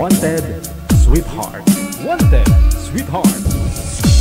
Wanted, Sweetheart. Wanted, Sweetheart.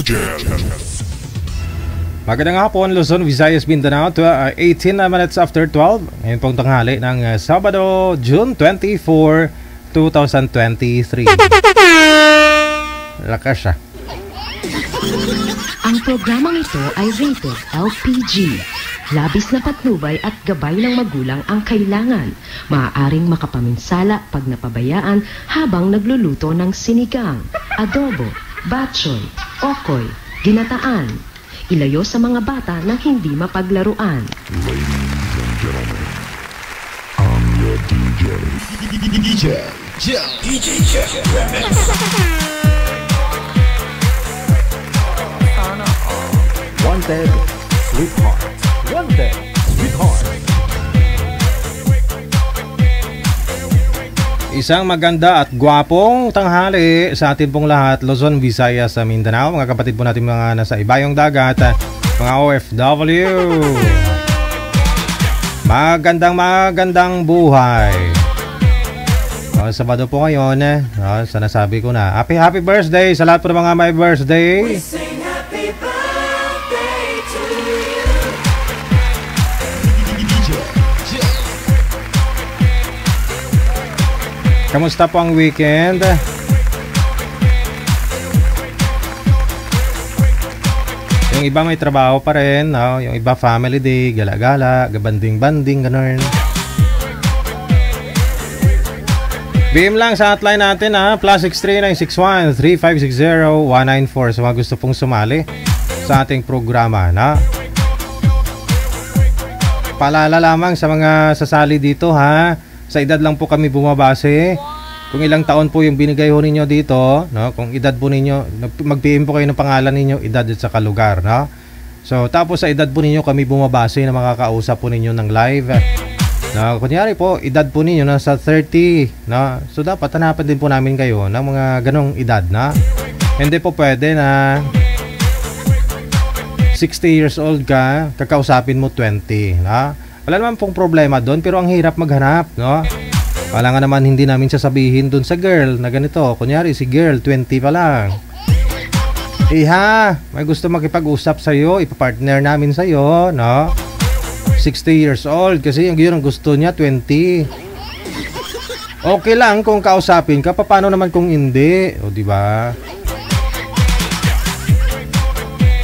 Dyan. Magandang hapon, Luzon, Visayas, Mindanao. Tw- uh, 18 na minutes after 12. Ngayon pong tanghali ng uh, Sabado, June 24, 2023. Lakas siya. Ang programang ito ay rated LPG. Labis na patnubay at gabay ng magulang ang kailangan. Maaaring makapaminsala pag napabayaan habang nagluluto ng sinigang, adobo, batchoy, okoy, ginataan. Ilayo sa mga bata ng hindi mapaglaruan. Wanted, Sweetheart. Wanted, Sweetheart. Isang maganda at gwapong tanghali sa atin pong lahat, Luzon, Visayas, sa Mindanao. Mga kapatid po natin mga nasa ibayong dagat, mga OFW. Magandang magandang buhay. Oh, Sabado po ngayon, eh. Oh, sa nasabi ko na. Happy happy birthday sa lahat po ng mga may birthday. Kamusta po ang weekend? Yung iba may trabaho pa rin, no? yung iba family day, gala-gala, gabanding-banding, ganun. BM lang sa hotline natin ha, plus 63961-3560-194 sa mga gusto pong sumali sa ating programa, na? Paalala lamang sa mga sasali dito ha, sa edad lang po kami bumabase. Kung ilang taon po yung binigay ho ninyo dito, no? Kung edad po ninyo, mag-PM po kayo ng pangalan ninyo, edad at saka lugar, no? So, tapos sa edad po ninyo kami bumabase na makakausap po ninyo ng live. No, kunyari po, edad po ninyo nasa 30, no? So, dapat hanapan din po namin kayo ng mga ganong edad, na? Hindi po pwede na 60 years old ka, kakausapin mo 20, na? Wala naman pong problema doon, pero ang hirap maghanap, no? Wala nga naman hindi namin sasabihin doon sa girl na ganito. Kunyari, si girl, 20 pa lang. Iha, may gusto makipag-usap sa'yo, ipapartner namin sa'yo, no? 60 years old, kasi yung yun ang gusto niya, 20. Okay lang kung kausapin ka, paano naman kung hindi? O, di ba?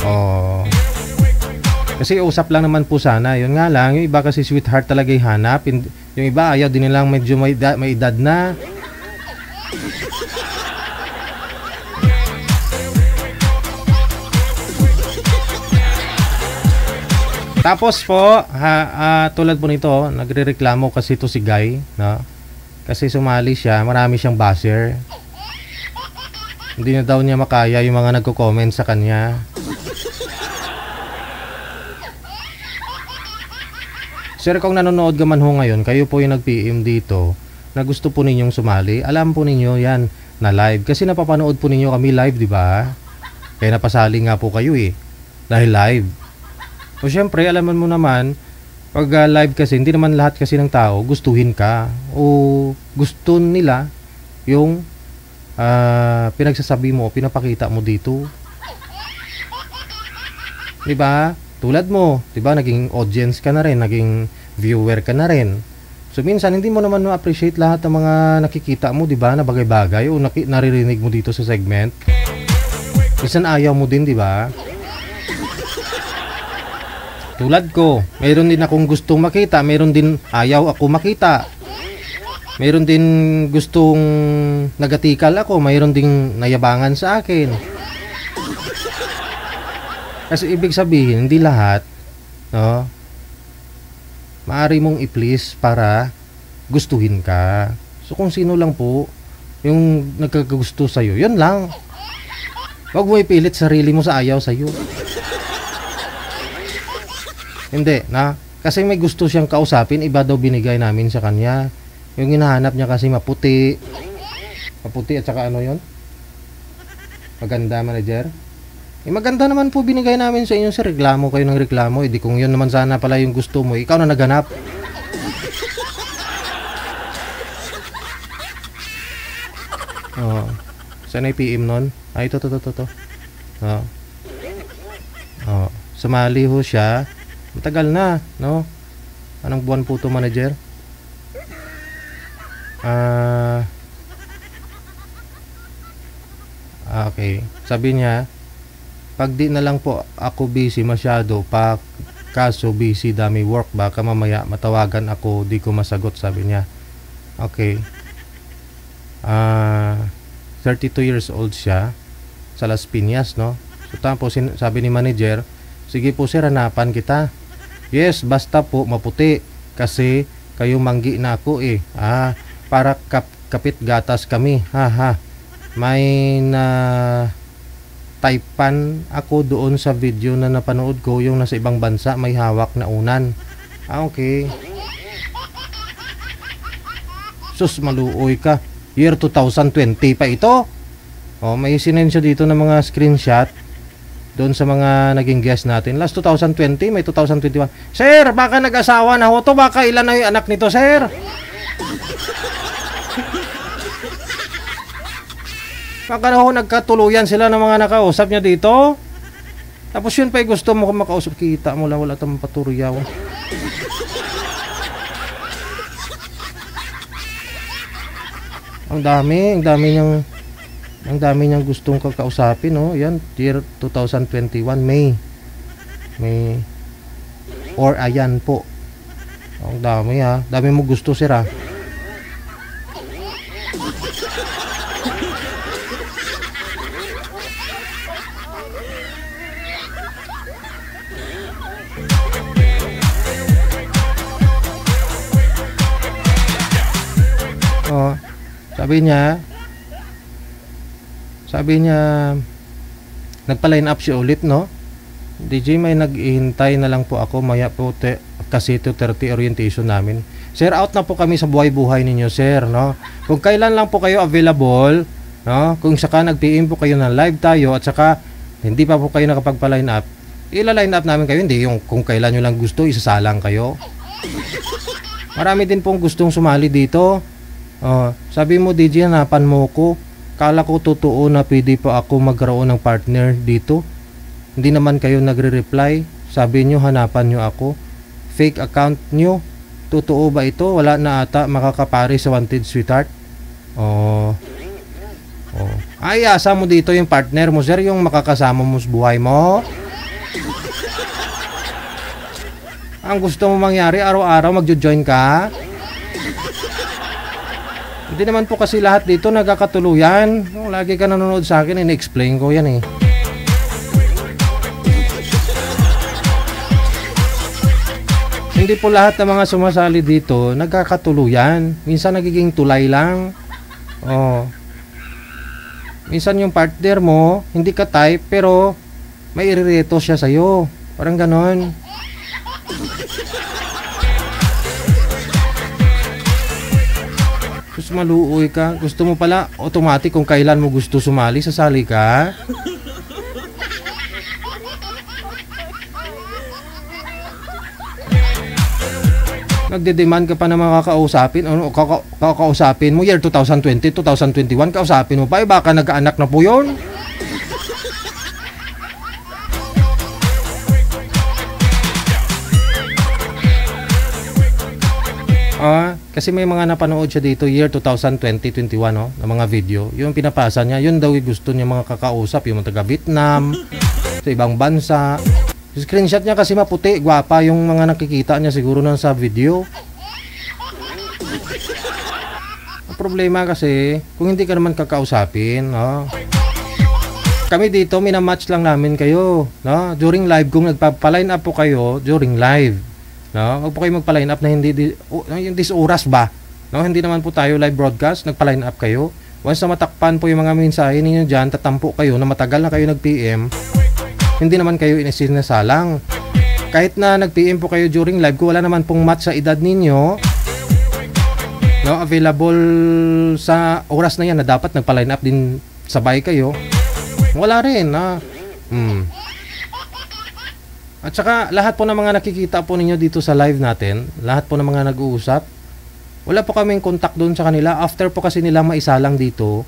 Oh. Kasi usap lang naman po sana. Yun nga lang, yung iba kasi sweetheart talaga yung hanap. Yung iba ayaw din nilang medyo may, edad, may edad na. Tapos po, ha, ah, tulad po nito, nagrereklamo kasi to si Guy, no? Kasi sumali siya, marami siyang basher. Hindi na daw niya makaya yung mga nagko-comment sa kanya. Sir, kung nanonood ka man ho ngayon, kayo po yung nag-PM dito na gusto po ninyong sumali, alam po ninyo yan na live. Kasi napapanood po ninyo kami live, di ba? Kaya napasali nga po kayo eh. Dahil live. O syempre, alaman mo naman, Pag ah, live kasi, hindi naman lahat kasi ng tao gustuhin ka o gusto nila yung ah, pinagsasabi mo, pinapakita mo dito. 'Di ba? Tulad mo, 'di ba, naging audience ka na rin, naging viewer ka na rin. So minsan hindi mo naman ma-appreciate lahat ng mga nakikita mo, 'di ba, na bagay-bagay o naki- naririnig mo dito sa segment. Minsan ayaw mo din, 'di ba? Tulad ko, mayroon din akong gustong makita, mayroon din ayaw ako makita. Mayroon din gustong nagatikal ako, mayroon ding nayabangan sa akin. Kasi ibig sabihin, hindi lahat, no? Maari mong i-please para gustuhin ka. So kung sino lang po yung nagkakagusto sa'yo, yun lang. Huwag mo ipilit sarili mo sa ayaw sa'yo. Hindi, na. Kasi may gusto siyang kausapin, iba daw binigay namin sa kanya. Yung hinahanap niya kasi maputi. Maputi at saka ano yon? Maganda, manager. Eh, maganda naman po binigay namin sa inyo sa reklamo kayo ng reklamo. Eh, di kung yun naman sana pala yung gusto mo, ikaw na naghanap. Oh. Sana yung PM nun? Ay, ito, ito, ito, ito. Oh. Oh. Sumali ho siya. Matagal na, no? Anong buwan po to manager? Ah... ah, okay. Sabi niya, pag di na lang po ako busy masyado, pa kaso busy dami work, baka mamaya matawagan ako, di ko masagot, sabi niya. Okay. Ah, 32 years old siya sa Las Piñas, no? So tapos sabi ni manager, sige po sir, hanapan kita. Yes, basta po maputi kasi kayo manggi na ako eh. Ah, para kap kapit gatas kami. Ha ha. May na typean ako doon sa video na napanood ko yung nasa ibang bansa may hawak na unan. Ah, okay. Sus, maluoy ka. Year 2020 pa ito. Oh, may sinend siya dito ng mga screenshot doon sa mga naging guest natin. Last 2020, may 2021. Sir, baka nag-asawa na ho to. Baka ilan na yung anak nito, sir? Baka na ho nagkatuluyan sila ng mga nakausap niya dito. Tapos yun pa gusto mo kung makausap. Kita mo lang, wala tamang paturyaw. Ang dami, ang dami niyang ang dami niyang gustong kakausapin, no? Yan, year 2021, May. May or ayan po. Ang dami ha. Dami mo gusto, sir sabi niya, sabi niya, nagpa-line up siya ulit, no? DJ, may naghihintay na lang po ako, maya po te, kasi 2.30 orientation namin. Sir, out na po kami sa buhay-buhay ninyo, sir, no? Kung kailan lang po kayo available, no? Kung saka nag-PM po kayo ng live tayo at saka hindi pa po kayo nakapagpa-line up, ila-line up namin kayo, hindi yung kung kailan nyo lang gusto, isasalang kayo. Marami din pong gustong sumali dito. Oh, sabi mo DJ, hanapan mo ko. Kala ko totoo na pwede pa ako magkaroon ng partner dito. Hindi naman kayo nagre-reply. Sabi nyo, hanapan nyo ako. Fake account nyo. Totoo ba ito? Wala na ata makakapare sa wanted sweetheart. Oh. Oh. Ay, asa mo dito yung partner mo, sir, yung makakasama mo sa buhay mo. Ang gusto mo mangyari, araw-araw magjo-join ka. Hindi naman po kasi lahat dito nagkakatuluyan. Lagi ka nanonood sa akin, in-explain ko yan eh. Hindi po lahat ng mga sumasali dito nagkakatuluyan. Minsan nagiging tulay lang. Oh. Minsan yung partner mo, hindi ka type pero may irereto siya sa'yo. Parang ganon. Gusto maluoy ka. Gusto mo pala automatic kung kailan mo gusto sumali, sasali ka. Nagde-demand ka pa na makakausapin. Ano, kaka- kakausapin mo year 2020, 2021, kausapin mo pa. Eh, baka nagkaanak na po yun. Ah, kasi may mga napanood siya dito year 2020-21 no, na mga video. Yung pinapasa niya, yun daw yung gusto niya mga kakausap, yung mga taga Vietnam, sa ibang bansa. Screenshot niya kasi maputi, gwapa yung mga nakikita niya siguro nang sa video. Ang problema kasi, kung hindi ka naman kakausapin, no? Kami dito, minamatch lang namin kayo, no? During live, kung nagpa-line up po kayo, during live, no? Huwag po kayo magpa-line up na hindi, di, o, yung dis oras ba? No? Hindi naman po tayo live broadcast, nagpa-line up kayo. Once na matakpan po yung mga mensahe ninyo dyan, tatampo kayo na matagal na kayo nag-PM, hindi naman kayo inasinasalang. Kahit na nag-PM po kayo during live, kung wala naman pong match sa edad ninyo, no, available sa oras na yan na dapat nagpa-line up din sabay kayo, wala rin. Na, hmm. At saka lahat po ng mga nakikita po ninyo dito sa live natin, lahat po ng mga nag-uusap, wala po kaming contact doon sa kanila. After po kasi nila maisalang dito,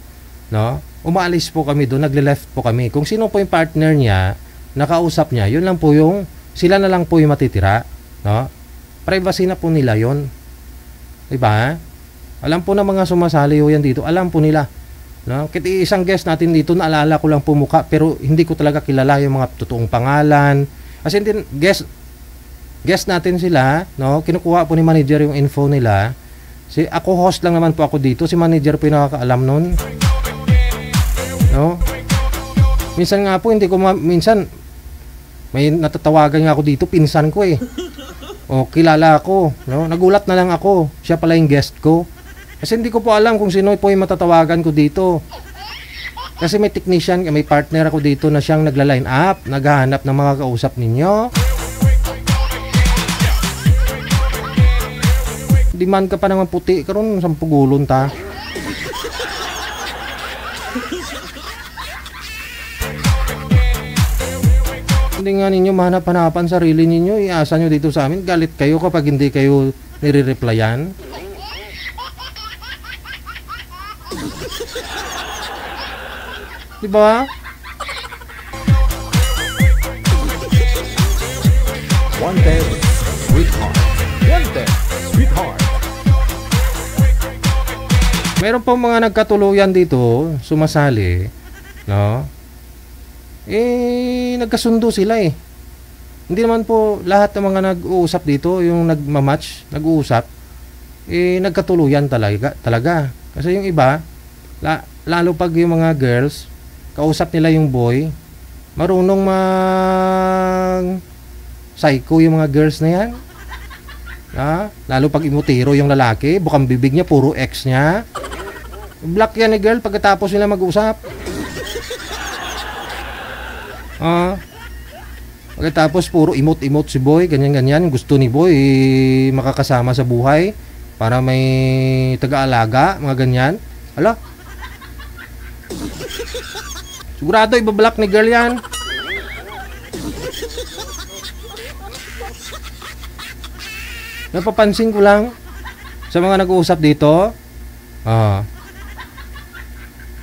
no? Umaalis po kami doon, nagle-left po kami. Kung sino po yung partner niya, nakausap niya, yun lang po yung, sila na lang po yung matitira, no? Privacy na po nila yon Diba? Alam po ng mga sumasali ho yan dito, alam po nila. No? Kit isang guest natin dito, naalala ko lang po mukha, pero hindi ko talaga kilala yung mga totoong pangalan. Kasi hindi, guest, guest natin sila, no? kinukuha po ni manager yung info nila. Si, ako host lang naman po ako dito, si manager po yung nakakaalam nun. No? Minsan nga po, hindi ko ma- minsan, may natatawagan nga ako dito, pinsan ko eh. O, kilala ako. No? Nagulat na lang ako. Siya pala yung guest ko. Kasi hindi ko po alam kung sino po yung matatawagan ko dito. Kasi may technician, may partner ako dito na siyang nagla-line up, naghahanap ng mga kausap ninyo. Demand ka pa naman puti, karon sa pugulon ta. Hindi nga ninyo mahanap-hanapan sarili ninyo, iasa nyo dito sa amin, galit kayo kapag hindi kayo nire-replyan. Di ba? Wanted, sweetheart. Wanted, sweetheart. Meron pong mga nagkatuluyan dito, sumasali, no? Eh, nagkasundo sila eh. Hindi naman po lahat ng mga nag-uusap dito, yung nagmamatch, nag-uusap, eh, nagkatuluyan talaga. talaga. Kasi yung iba, la, lalo pag yung mga girls, kausap nila yung boy, marunong mag psycho yung mga girls na yan. Ha? Lalo pag imutiro yung lalaki, bukang bibig niya, puro ex niya. Black yan ni girl pagkatapos nila mag-usap. Ah. Pagkatapos puro imot-imot si boy, ganyan-ganyan. Gusto ni boy eh, makakasama sa buhay para may taga-alaga, mga ganyan. Ala? Sigurado ibablock ni girl yan. Napapansin ko lang sa mga nag-uusap dito. Ah.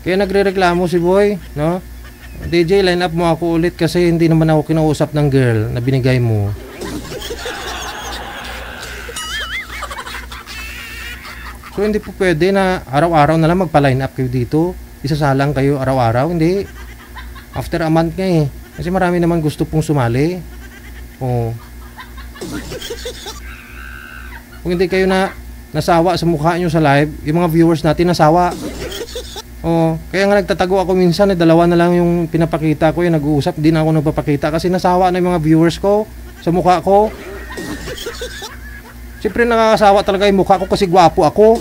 Kaya nagrereklamo si boy, no? DJ, line up mo ako ulit kasi hindi naman ako kinausap ng girl na binigay mo. So hindi po pwede na araw-araw na lang magpa-line up kayo dito. Isasalang kayo araw-araw, hindi. After a month nga eh. Kasi marami naman gusto pong sumali. Oh. Kung hindi kayo na nasawa sa mukha nyo sa live, yung mga viewers natin nasawa. Oh, kaya nga nagtatago ako minsan, eh, dalawa na lang yung pinapakita ko, yung nag-uusap, di na ako nagpapakita kasi nasawa na yung mga viewers ko sa mukha ko. Siyempre nakakasawa talaga yung mukha ko kasi gwapo ako.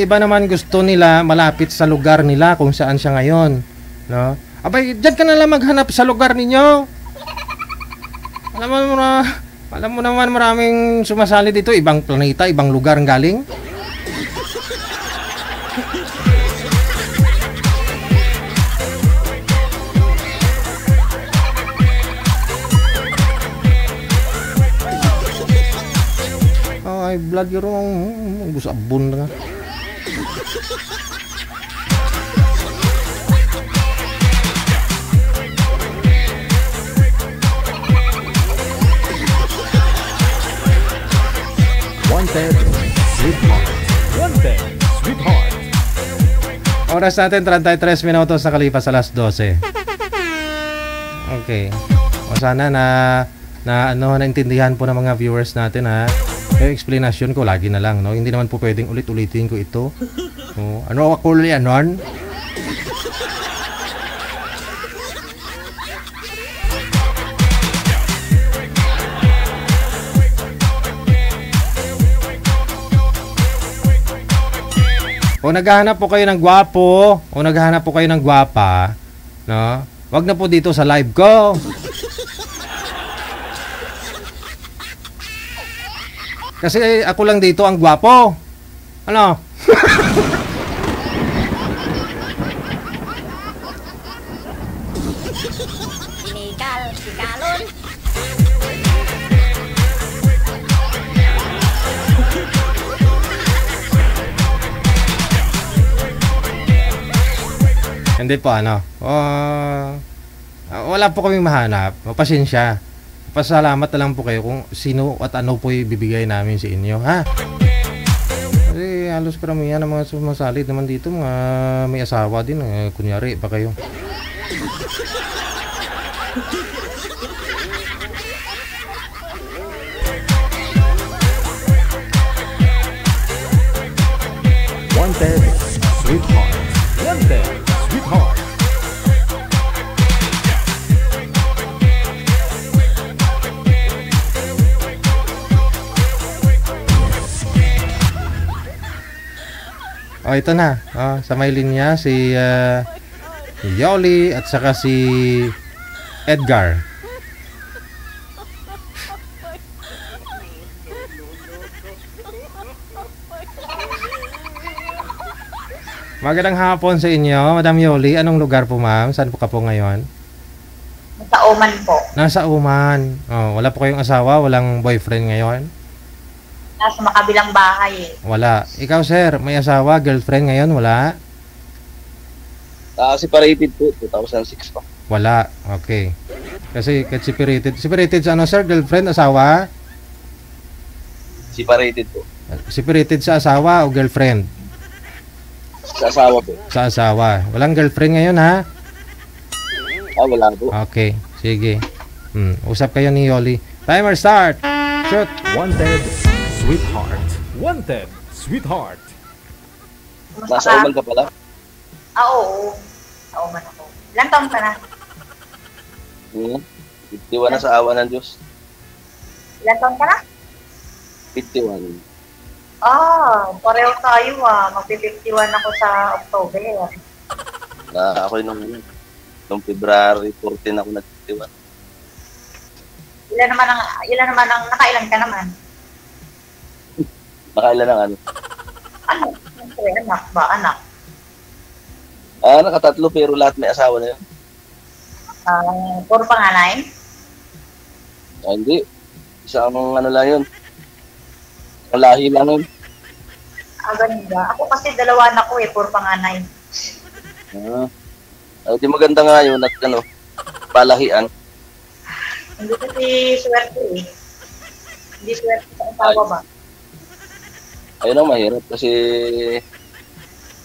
Yung iba naman gusto nila malapit sa lugar nila kung saan siya ngayon. No? Abay, dyan ka na lang maghanap sa lugar ninyo. Alam mo na, alam mo naman maraming sumasali dito, ibang planeta, ibang lugar ang galing. Ay, blood yun ang busabon na nga. Wanted, sweetheart. Wanted, sweetheart. Oras natin 33 minutos na kalipas alas 12. Okay. O sana na na ano naintindihan po ng mga viewers natin ha. Yung explanation ko lagi na lang no. Hindi naman po pwedeng ulit-ulitin ko ito. O, ano ako ulit anon? O naghahanap po kayo ng gwapo, o naghahanap po kayo ng gwapa, no? Wag na po dito sa live ko. Kasi ako lang dito ang gwapo. Ano? Hindi po ano. Ah, wala po kaming mahanap. Pasensya. Pasalamat na lang po kayo kung sino at ano po ibibigay namin sa inyo, ha? Kasi halos karamihan ng mga sumasalit naman dito, mga may asawa din. Eh, kunyari, pa kayo. Wanted, sweetheart. Wanted, sweetheart. Oh, ito na. Oh, sa may linya si uh, Yoli at saka si Edgar. Magandang hapon sa inyo, Madam Yoli. Anong lugar po, ma'am? Saan po ka po ngayon? Sa Oman po. Nasa Uman. Oh, wala po kayong asawa, walang boyfriend ngayon? Nasa makabilang bahay eh. Wala. Ikaw, sir, may asawa, girlfriend ngayon? Wala? Ah, separated po, 2006 pa. Wala. Okay. Kasi kahit separated. Separated sa ano, sir? Girlfriend, asawa? Separated po. Separated sa asawa o girlfriend? Sa asawa po. Sa asawa. Walang girlfriend ngayon, ha? Ah, wala po. Okay. Sige. Hmm. Usap kayo ni Yoli. Timer start! Shoot! Wanted, sweetheart. Wanted, sweetheart. Nasa Oman ka pala? Ah, oo. Sa Oman ako. Ilan taon ka na? Hmm. 51 na sa awa ng Diyos. Ilan taon ka na? 51. Ah, pareho tayo ah. Magpi-51 ako sa October. Na ako nung nung February 14 ako nag-51. Ilan naman ang, ilan naman ang, nakailan ka naman? Nakailan ng ano? Ano? Siyempre, anak ba? Anak? Ah, nakatatlo pero lahat may asawa na yun. Ah, puro panganay? Ah, hindi. Isang ano lang yun. Lahi lang yun. Ah, ganun ba? Ako kasi dalawa na ko eh, puro panganay. Ah. Ah, di maganda nga yun at ano, palahian. Hindi kasi swerte eh. Hindi swerte sa asawa ba? Ayun ang mahirap kasi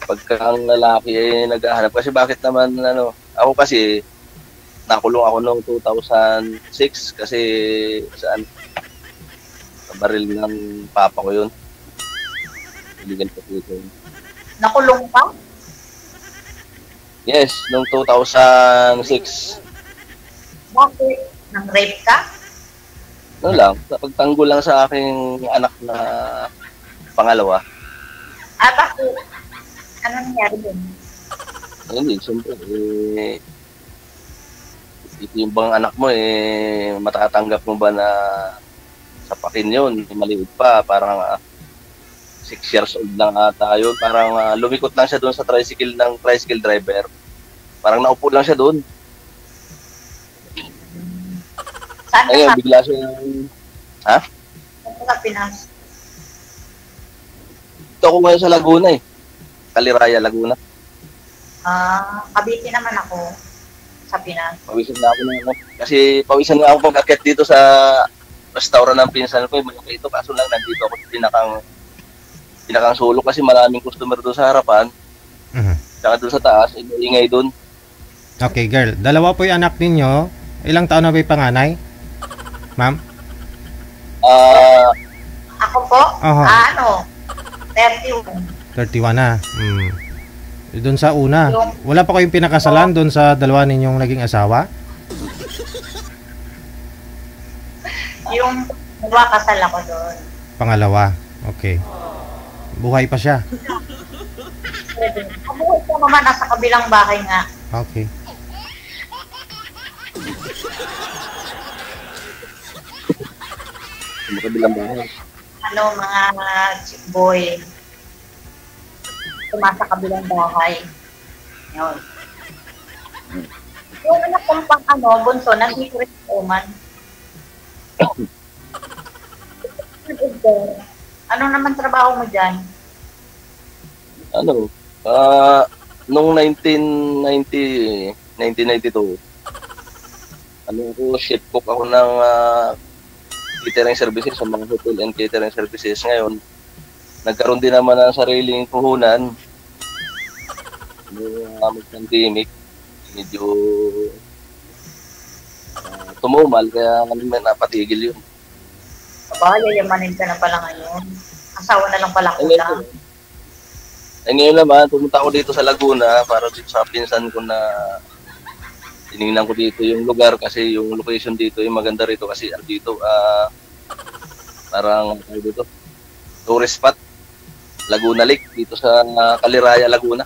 pagka ang lalaki ay naghahanap. Kasi bakit naman ano, ako kasi nakulong ako noong 2006 kasi saan sa baril ng papa ko yun. Illegal prostitution. Nakulong ka? Yes, noong 2006. Bakit? Nang rape ka? Ano lang, pagtanggol lang sa aking anak na pangalawa. Ah, bakit? Ano nangyari dun? Hindi, siyempre, eh, ito yung bang anak mo, eh, matatanggap mo ba na sapakin yun? Maliit pa, parang ah, six years old lang ata yun. Parang ah, lumikot lang siya doon sa tricycle ng tricycle driver. Parang naupo lang siya doon. Saan Ayun, sa, bigla siya Ha? saan ka sa Pinas? Ito ako ngayon sa Laguna eh. Kaliraya, Laguna. Ah, Cavite naman ako sa Pinas. Pawisan na ako na ano. Kasi pawisan nga ako pag akit dito sa restaurant ng pinsan ko. Eh, malaki ito. Kaso lang nandito ako sa pinakang pinakang sulok kasi maraming customer doon sa harapan. Mhm. Tsaka doon sa taas, eh, ingay doon. Okay, girl. Dalawa po yung anak ninyo. Ilang taon na ba yung panganay? Ma'am? Ah, Ako po? Aha. Ah, ano? 31. 31 na. Mm. Doon sa una. Wala pa kayong pinakasalan doon sa dalawa ninyong naging asawa? Yung dalawa kasal ako doon. Pangalawa. Okay. Buhay pa siya. Pwede. Kabuhay ko naman nasa kabilang bahay nga. Okay. sa makabilang bahay. Ano, mga chick boy. Tumasa kabilang bahay. Yun. Yung anak kong pang ano, bunso, nandito rin sa Oman. ano naman trabaho mo dyan? Ano? Ah, nung 1990, 1992, ano ko, chef cook ako ng ah, catering services sa mga hotel and catering services. Ngayon, nagkaroon din naman ng sariling puhunan. Nung uh, pandemic medyo tumumal, kaya may napatigil yun. Aba, yayamanin ka na pala ngayon. Asawa na lang pala kulang. ngayon, eh, ngayon naman, pumunta ako dito sa Laguna para dito sa pinsan ko na tinignan ko dito yung lugar kasi yung location dito yung maganda rito kasi ano dito ah parang ano dito tourist spot Laguna Lake dito sa Caliraya, Laguna.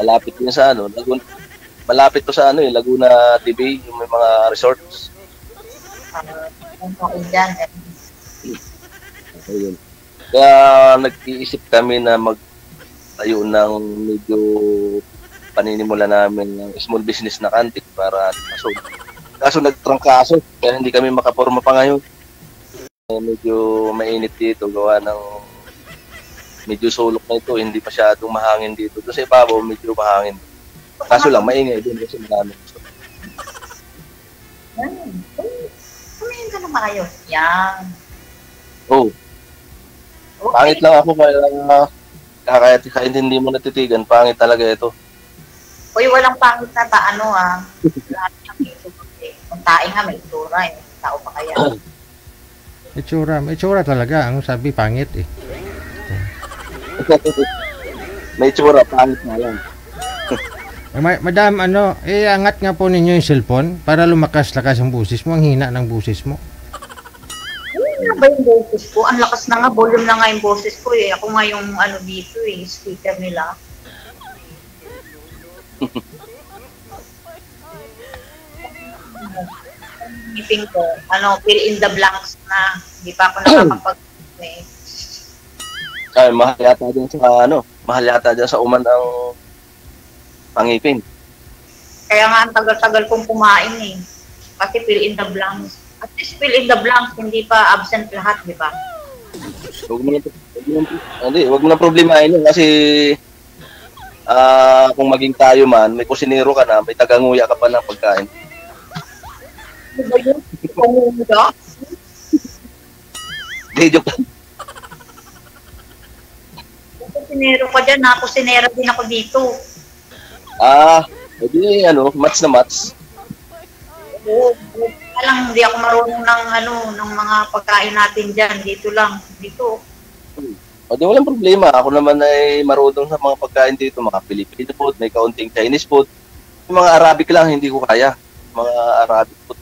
Malapit din sa ano, Laguna, malapit to sa ano eh, Laguna TV, yung may mga resorts. Uh, okay dyan. Eh. Ayun. Kaya nag-iisip kami na magtayo ng medyo paninimula namin ng small business na kantik para kaso, kaso nagtrangkaso kaya hindi kami makaporma pa ngayon. Eh, medyo mainit dito gawa ng medyo sulok na ito, hindi masyadong mahangin dito. Sa ibabaw, medyo mahangin. Kaso lang, maingay din kasi marami. Yan. Tumingin ka na maayos. Yan. Oh, Okay. pangit lang ako kaya uh, kaya, kaya hindi mo natitigan, pangit talaga ito. Uy, walang pangit na ta, ano ah. Lahat ng itsura eh. Kung tae nga may itsura eh. Tao pa kaya. Itsura. Itsura talaga. Ang sabi, pangit eh. May tsura, pangit na lang. Eh, ma- madam, ano, eh, angat nga po ninyo yung cellphone para lumakas-lakas ang busis mo. Ang hina ng busis mo. Ano ba yung boses ko? Ang lakas na nga, volume na nga yung boses ko eh. Ako nga yung ano dito eh, speaker nila. Ngipin ko, ano, fill in the blanks na. Hindi pa ako nakakapag eh. Ay, mahal yata dyan sa ano, mahal yata dyan sa uman ang pangipin. Kaya nga ang tagal-tagal kong kumain eh. Kasi fill in the blanks. At least fill in the blanks, hindi pa absent lahat, di ba? Huwag mo na, hindi, huwag mo na problemahin yun kasi ah kung maging tayo man, may kusinero ka na, may taganguya ka pa ng pagkain. Ano ba yun? Pangulo? Hindi, joke lang. Kusinero ka dyan, ha? Kusinera din ako dito. Ah, hindi, ano, match na match. Oo. Lang, hindi ako marunong ng, ano, ng mga pagkain natin dyan. Dito lang. Dito. O di walang problema. Ako naman ay marunong sa mga pagkain dito, mga Filipino food, may kaunting Chinese food. Yung mga Arabic lang, hindi ko kaya. Mga Arabic food.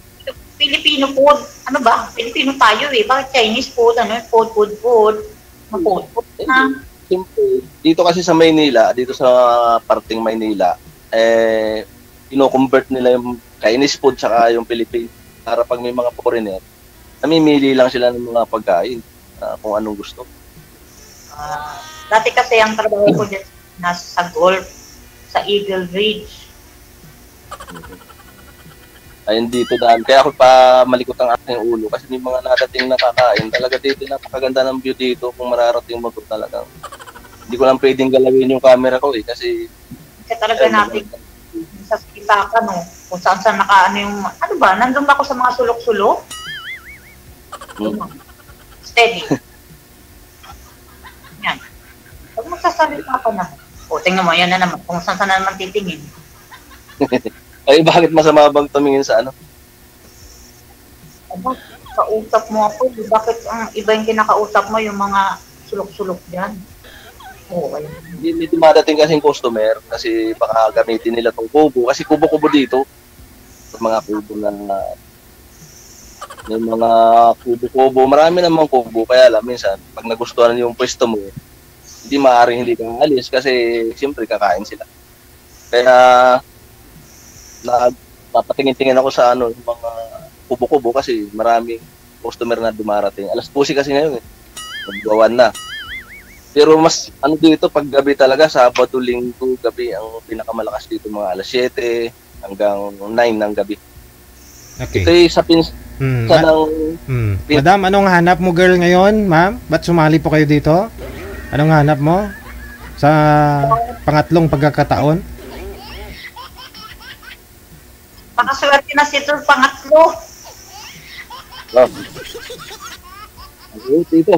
Filipino food. Ano ba? Filipino tayo eh. Bakit Chinese food? Ano? Food, food, food. Mga food, na. Dito kasi sa Maynila, dito sa parting Maynila, eh, ino-convert nila yung Chinese food tsaka yung Philippine. Para pag may mga foreigner, namimili lang sila ng mga pagkain ah, kung anong gusto. Ah, dati kasi ang trabaho ko dyan nasa golf, sa Eagle Ridge. Ayun dito daan. Kaya ako pa malikot ang aking ulo kasi may mga nadating nakakain. Talaga dito napakaganda ng view dito kung mararating mo talaga. Hindi ko lang pwedeng galawin yung camera ko eh kasi Kasi talaga natin sa kita ka, no? Kung saan saan naka, ano yung, ano ba? Nandun ba ako sa mga sulok-sulok? Hmm. Steady. Yan. Pag magsasalita ka na, o, tingnan mo, yan na naman, kung saan saan na naman titingin. ay bakit masama bang tumingin sa ano? Aba, kausap mo ako, bakit ang iba yung kinakausap mo, yung mga sulok-sulok dyan? Ayun. Hindi may dumadating kasing customer kasi baka gamitin nila tong kubo kasi kubo-kubo dito. Sa mga kubo na may mga kubo-kubo. Marami namang kubo kaya lang minsan pag nagustuhan yung pwesto mo, hindi maaaring hindi ka alis kasi siyempre kakain sila. Kaya na papatingin-tingin ako sa ano yung mga kubo-kubo kasi maraming customer na dumarating. Alas 12 kasi ngayon eh. Maggawan na. Pero mas ano dito pag gabi talaga Sabado, Linggo, gabi ang pinakamalakas dito mga alas 7 hanggang 9 ng gabi. Okay. Ito sa pins Hmm. sa Ma- ng hmm. Madam, anong hanap mo girl ngayon, ma'am? Ba't sumali po kayo dito? Anong hanap mo? Sa pangatlong pagkakataon? Pakaswerte na si Tur pangatlo. oh. Okay, dito.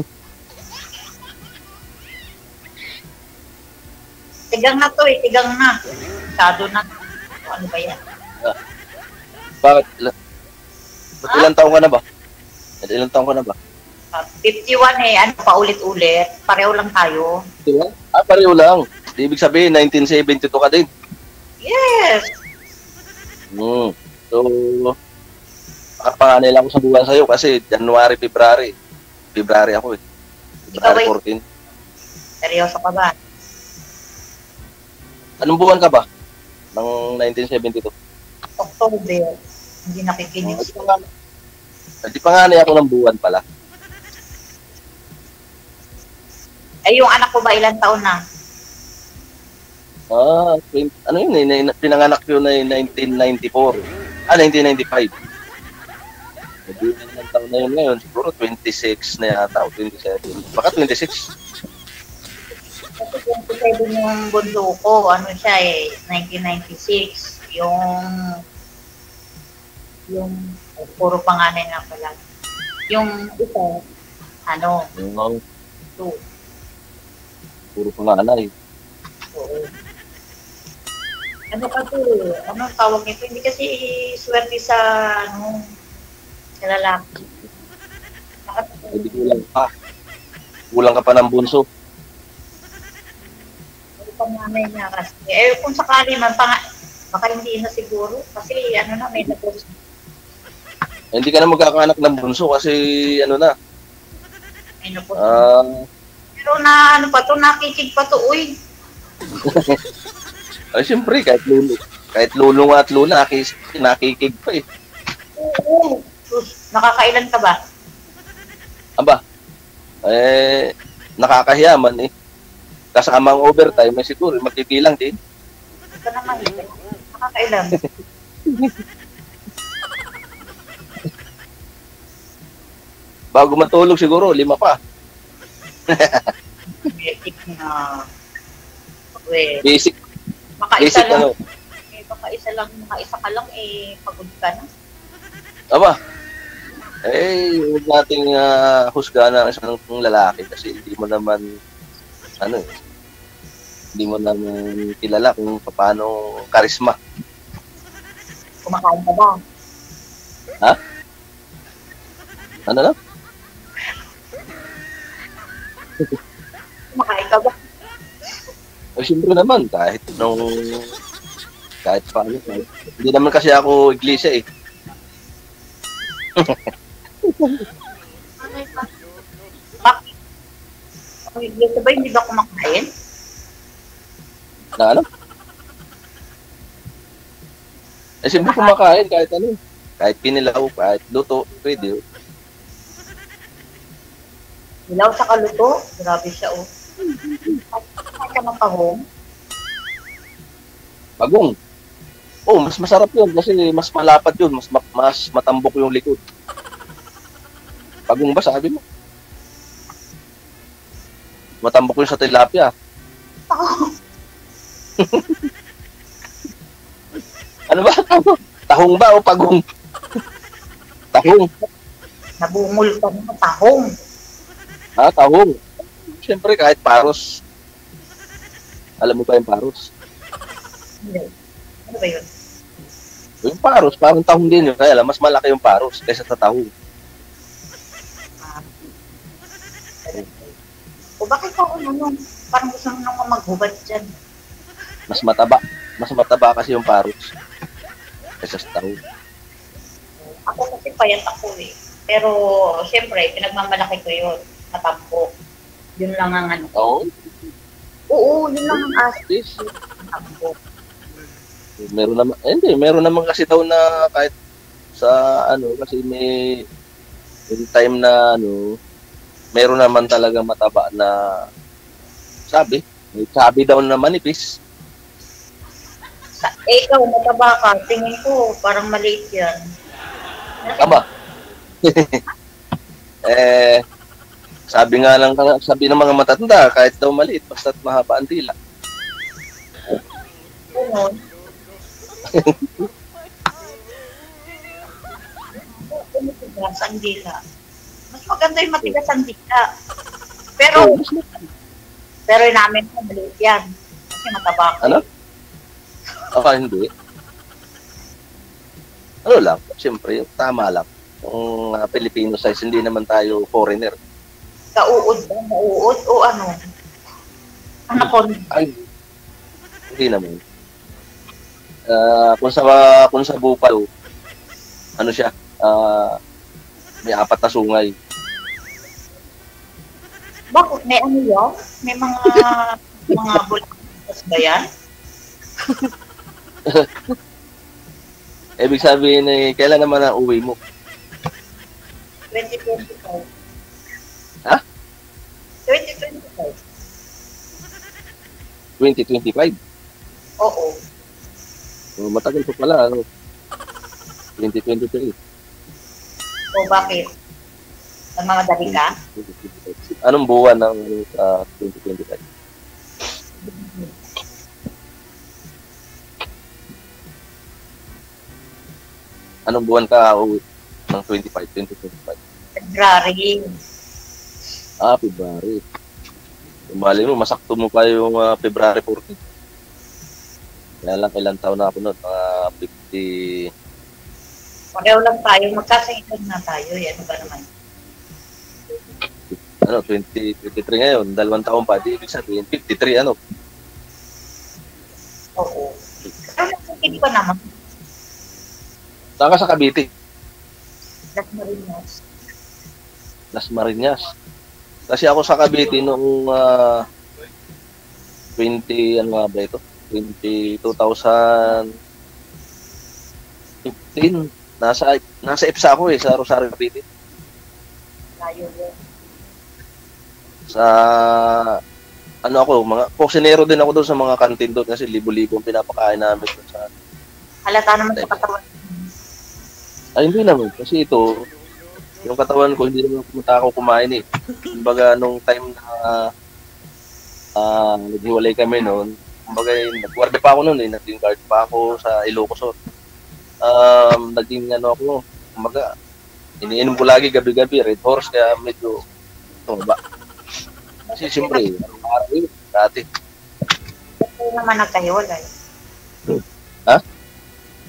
Tigang na to eh, tigang na. Masyado na. Ano ba yan? Bakit? Ilan, ba't ilang taong ka na ba? Ilang taong ka na ba? Ah, 51 eh, ano pa ulit-ulit. Pareho lang tayo. Di ba? Ah, pareho lang. Ibig sabihin, 1972 ka din. Yes! Hmm. So, nakapanganay lang ako sa buwan sa'yo kasi January, February. February ako eh. February ay- 14. Seryoso ka ba? Anong buwan ka ba? Ng 1972. October. Hindi nakikinig. Di pa nga- Di panganay ako ng buwan pala. Ay, yung anak ko ba ilang taon na? Ah, ano yun eh, na- pinanganak yun na 1994. Ah, 1995. Hindi na taon na yun ngayon. Siguro 26 na yata o 27. Baka 26. Kasi 27 yung bundo ko. Ano siya eh, 1996. Yung yung oh, puro panganay na pala. Yung isa, ano, Yung two. puro panganay. Oo. Ano ka to? Ano ang tawag nito? Hindi kasi swerte sa ano sa lalaki. Bakit Hindi kulang pa. Kulang ka pa ng bunso. Panganay niya kasi. Eh, kung sakali man, pang, baka hindi na siguro. Kasi ano na, may nagos. Hindi ka na magkakanak ng bunso kasi ano na. May nagos. Ah, Pero na, ano pa to, nakikig pa to, uy. ay siyempre kahit lulo. Kahit lulo nga at lula, nakis, nakikig pa eh. Oo. Sus, nakakailan ka ba? Aba, eh, nakakahiyaman eh. Kasama ang overtime, may siguro magkikilang din. Ito naman, eh. nakakailan. Bago matulog siguro, lima pa. Epic na. Uy, Basic, makaisa basic lang. ano. Eh, makaisa lang, makaisa ka lang, eh, pagod ka na. Aba, eh, huwag nating uh, husgahan ang isang lalaki kasi hindi mo naman, ano eh, hindi mo naman kilala kung paano karisma. Kumakain ka ba? Ano lang? Kumakain ka ba? O siyempre naman, kahit nung, kahit paano, kahit, hindi naman kasi ako iglesia eh. Bakit? Ay, dito ba hindi ba kumakain? Na ano? Eh, simple kumakain kahit ano. Kahit kinilaw, kahit luto, pwede. oh. Ilaw sa kaluto? Grabe siya, oh. Ay, ka ng kahong? Bagong. Oh, mas masarap yun kasi mas malapad yun, mas ma- mas matambok yung likod. Bagong ba sabi mo? Matambok yun sa tilapia. ano ba? Tahong ba o pagong? Tahong. Nabungol ka ng tahong. Ha, tahong. Siyempre kahit paros. Alam mo ba yung paros? Hindi. Ano ba yun? Yung paros, parang tahong din yun. Kaya lang, mas malaki yung paros kaysa sa tahong. Ah. O bakit ako ano? Parang gusto mo nang maghubad dyan. Mas mataba. Mas mataba kasi yung paros. Kaysa sa tahong. Ako kasi payat ako eh. Pero, siyempre, pinagmamalaki ko yun. Matampo. Yun lang ang ano. Oo. Oo, yun lang ang as. Yes. Matampo. Meron naman, eh, hindi, meron naman kasi daw na kahit sa ano, kasi may yung time na ano, meron naman talaga mataba na sabi, may sabi daw na manipis. Sa, eh, ikaw, mataba ka. Tingin ko, parang maliit yan. Tama. eh, sabi nga lang, sabi ng mga matatanda, kahit daw maliit, basta't mahaba ang tila. Ganun. Matigas ang dila. Mas maganda yung matigas ang dila. Pero, pero yung namin maliit yan. Kasi mataba. Ano? Baka hindi. Ano lang, siyempre, tama lang. Yung uh, Filipino size, hindi naman tayo foreigner. Kauud ba? Nauud? O ano? Ano ko? Ay, hindi naman. Ah, kung sa kung sa Bupalo, ano siya? ah may apat na sungay. Bakit? May ano yan? May mga mga bulakas ba yan? Ibig sabihin eh, kailan naman ang uwi mo? 2025. Ha? 2025. 2025. Oo. So, matagal pa pala, ano? 2023. O bakit? Namamadali ka? 2025. Anong buwan ng uh, 2025? Anong buwan ka uwi ng 25, 2025? February. Ah, February. Mali mo, masakto mo pa yung ah, February 14. Kaya lang ilang taon na ako noon, mga 50, Pareho lang tayo. Magkasingitod na tayo. Yan ba naman? ano, 20, 23 ngayon, dalawang taon pa, di ibig sabihin, 53, ano, Oo. Pero hindi pa naman. Saan ka sa Cavite? Las Marinas. Las Marinas. Kasi ako sa Cavite noong ah, 20, ano nga ba ito? 20, 2015. Nasa, nasa EPSA ako eh, sa Rosario Cavite. Layo yun. Sa, ano ako, mga, kusinero din ako doon sa mga kantin doon kasi libo-libo ang pinapakain namin doon sa, Halata naman sa katawan. Ay hindi naman, kasi ito, yung katawan ko, hindi naman pumunta ako kumain eh. Kumbaga, nung time na ah naghiwalay kami noon, kumbaga, nag-guardia pa ako noon eh, naging guard pa ako sa Ilocos. Um, naging ano ako, kumbaga, iniinom ko lagi gabi-gabi, Red Horse, kaya medyo tumaba. Kasi siyempre, araw-araw yun, dati. Ba't kayo naman nagkahiwalay? Ha?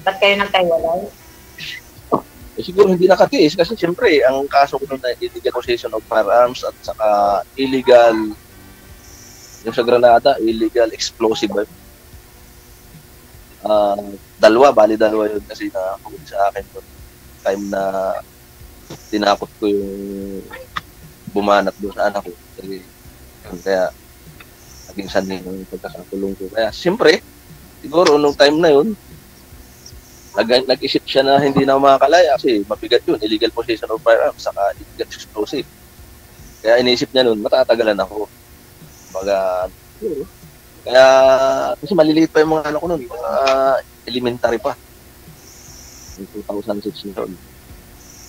Ba't kayo nagkahiwalay? Eh, siguro hindi nakatiis kasi siyempre, ang kaso ko noon ay illegal possession of firearms at saka illegal yung sa Granada, illegal explosive weapon. Ah, dalawa, bali dalawa yun kasi na sa akin doon. Time na tinapos ko yung bumanat doon sa anak ko. Kasi, kaya, naging sanay yung pagkakakulong ko. Kaya, siyempre, siguro, nung time na yun, nag, nag-isip siya na hindi na makakalaya kasi mabigat yun, illegal possession of firearms, saka illegal explosive. Kaya iniisip niya nun, matatagalan ako. Baga, kaya, kasi maliliit pa yung mga anak ko nun, mga elementary pa. Yung 2006 na yun.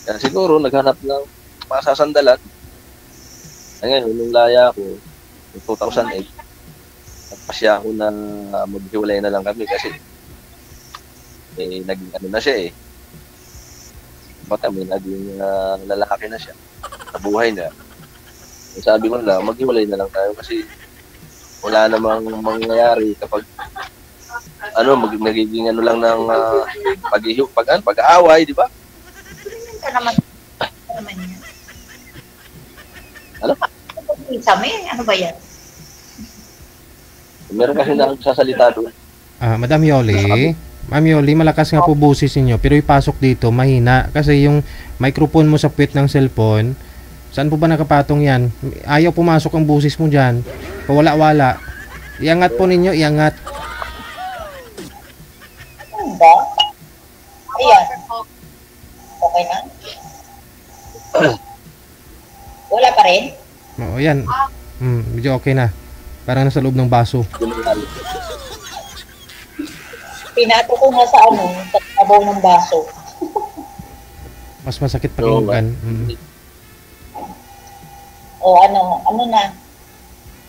Kaya siguro, naghanap ng masasandalan. Ngayon, nung laya ko, yung 2008, nagpasya ako na maghiwalay na lang kami kasi eh, naging ano na siya eh. Baka may naging uh, lalaki na siya sa buhay niya. Eh, sabi ko na, maghiwalay na lang tayo kasi wala namang mangyayari kapag ano, mag, nagiging ano lang ng uh, pag, pag, ano, pag-aaway, di ba? Naman. Naman yan. Ano? Eh. Ano ba yan? Meron kasi na sasalita doon. Ah, Madam Yoli, Ma'am Yoli, malakas nga po boses ninyo, pero ipasok dito, mahina. Kasi yung microphone mo sa puwet ng cellphone, saan po ba nakapatong yan? Ayaw pumasok ang boses mo dyan. Pawala-wala. Iangat po ninyo, iangat. Ba? Ayan. Okay na? Wala pa rin? Oo, yan. Hmm, medyo okay na. Parang nasa loob ng baso. Pinato ko nga sa ano, sa tabaw ng baso. Mas masakit Oo, pakinggan. Mm. O ano, ano na?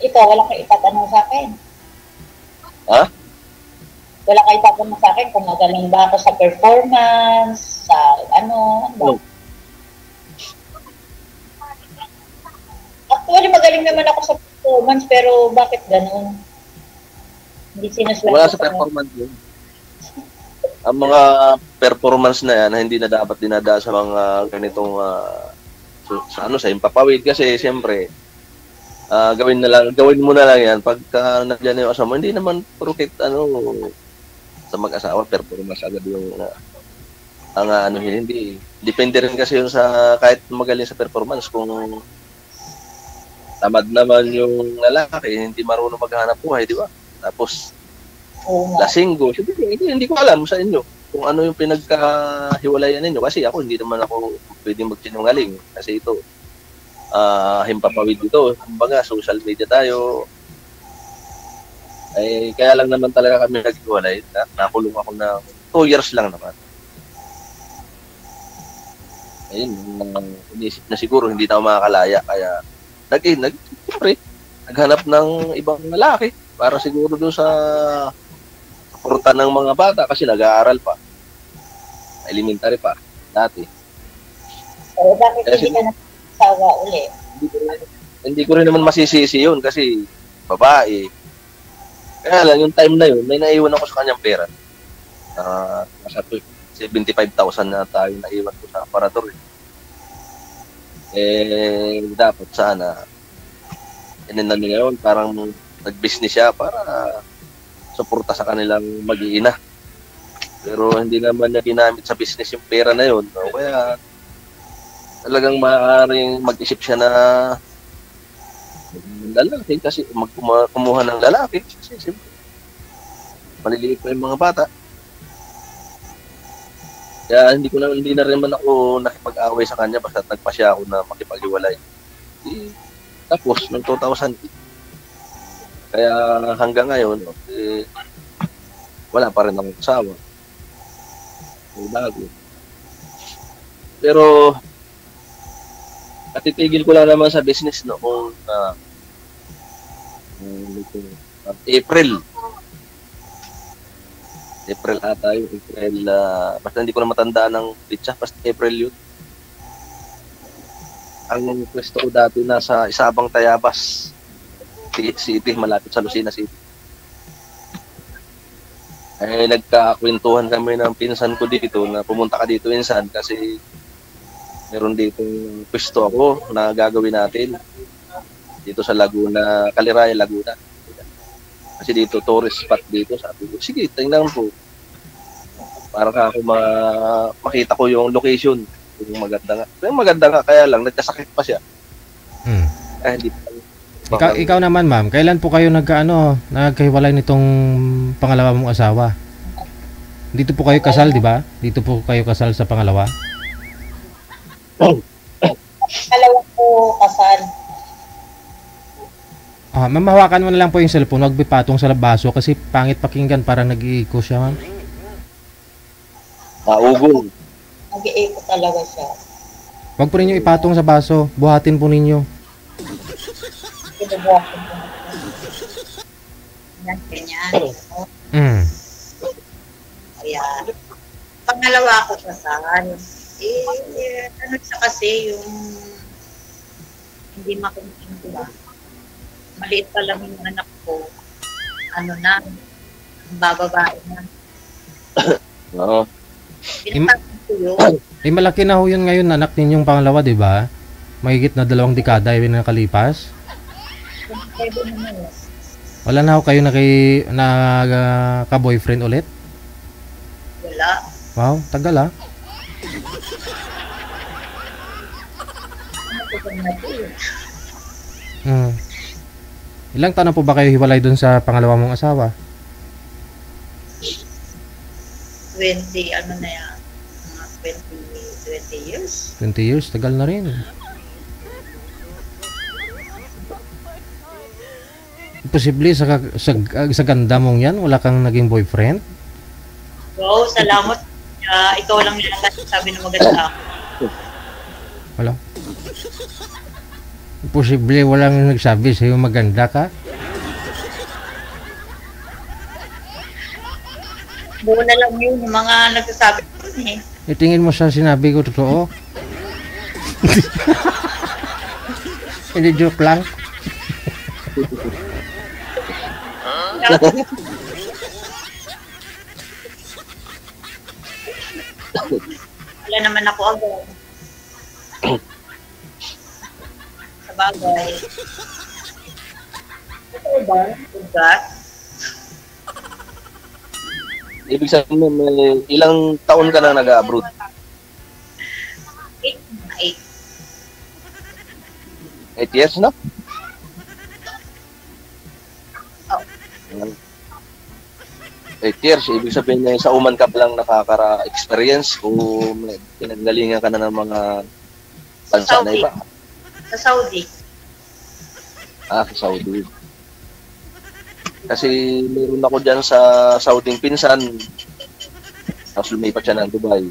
Ito, wala kang itatanong sa akin. Ha? Wala kang itatanong sa akin kung magaling ba ako sa performance, sa ano, ano ba? No. Actually, magaling naman ako sa performance, pero bakit ganun? Hindi sinaswerte Wala sa performance yun. Ang mga performance na yan, hindi na dapat dinada sa mga ganitong so- sa ano sa impapawid kasi siyempre ah, gawin na lang gawin mo na lang yan. Pagka nandiyan yung asawa hindi naman porket ano sa mag-asawa performance agad yung ah, ang ah, ano hindi. Depende rin kasi yun sa kahit magaling sa performance kung tamad naman yung lalaki hindi marunong maghanap buhay di ba? Tapos Oo nga. lasinggo. Hindi, hindi, hindi ko alam sa inyo kung ano yung pinagkahiwalayan ninyo. Kasi ako, hindi naman ako pwedeng magsinungaling. Kasi ito, ah himpapawid ito. Kumbaga, social media tayo. Eh, kaya lang naman talaga kami naghiwalay. Na, nakulong ako na 2 years lang naman. Ayun, uh, inisip na siguro hindi na ako makakalaya. Kaya, nag, eh, nag, siyempre, naghanap ng ibang lalaki para siguro doon sa suporta ng mga bata kasi nag-aaral pa. Elementary pa, dati. O bakit Kasi- hindi ka nagsawa uli? Hindi ko, rin, hindi ko rin naman masisisi yun kasi babae. Kaya lang, yung time na yun, may naiwan ako sa kanyang pera. Uh, nasa 75,000 na tayo naiwan ko sa aparator. Eh, eh dapat sana, ininan niya yun, parang nag-business siya para suporta sa kanilang mag-iina. Pero hindi naman niya ginamit sa business yung pera na yun. No? Kaya talagang maaaring mag-isip siya na lalaki kasi mag kuma- kumuha ng lalaki kasi siyempre maliliit pa yung mga bata. Kaya hindi ko na hindi na rin man ako nakipag-away sa kanya basta nagpa siya ako na makipag-iwalay. Eh, tapos noong 2000 kaya hanggang ngayon eh, wala pa rin akong asawa. May bago. Pero katitigil ko lang naman sa business noong uh, April. April ata yung April, ah, basta hindi ko na matandaan ng pitsa, basta April yun. Ang pwesto ko dati nasa Isabang Tayabas, Ti- City, malapit sa Lucena City. Eh, nagkakwentuhan kami ng pinsan ko dito na pumunta ka dito insan kasi meron dito pwesto ako na gagawin natin dito sa Laguna, Caliraya, Laguna. Kasi dito, tourist spot dito. Sabi ko, sige, tingnan ko. Para ka ako ma- makita ko yung location Yung maganda nga. Yung maganda nga, kaya lang, nagkasakit pa siya. Hmm. Eh, hindi pa. Ikaw, ikaw naman, ma'am, kailan po kayo nagkaano, nagkahiwalay nitong pangalawa mong asawa? Dito po kayo kasal, di ba? Dito po kayo kasal sa pangalawa? Dalawa po kasal. Ah, ma'am, hawakan mo na lang po yung cellphone, huwag bipatong sa baso kasi pangit pakinggan parang nag-iiko siya, ma'am. Naugong. Nag-iiko talaga siya. Huwag po ninyo ipatong sa baso, buhatin po ninyo. Kinubuha ko po. Yan, ganyan. Mm. Ayan. Pangalawa ko kasal. Eh, ano siya kasi yung hindi makunting ba? Maliit pa lang yung anak ko. Ano na, bababae na. Oo. Pinapagod ko yun. Eh, malaki na ho yun ngayon, anak ninyong pangalawa, di ba? Mahigit na dalawang dekada yung nakalipas. Pwede naman yun. Wala na ho kayo naki, na, ah, ka-boyfriend ulit? Wala. Wow, tagal ah. Ano ko ba natin? Mm. Ilang taon na po ba kayo hiwalay dun sa pangalawa mong asawa? 20, ano na yan? Mga 20, 20 years. 20 years, tagal na rin. Posible sa, sa, sa ganda mong yan, wala kang naging boyfriend? Wow, salamat. Uh, ikaw lang yung sabi na maganda. Wala. Posible walang nagsabi sa'yo maganda ka? Buo na lang yun, yung mga nagsasabi ko eh. Itingin mo sa sinabi ko totoo? Hindi joke lang. Wala naman ako agad. Sa bagay. Ito ba? Ugat? Ibig sabihin, may ilang taon ka na nag-abroad? Eight eight. 8 years na? Oh. 8 years, ibig sabihin niya sa Uman Cup lang nakaka-experience o may pinanggalingan ka na ng mga bansa na iba. Sa Saudi. Ah, sa Saudi. Kasi meron ako dyan sa Saudi pinsan. Tapos lumipat siya ng Dubai.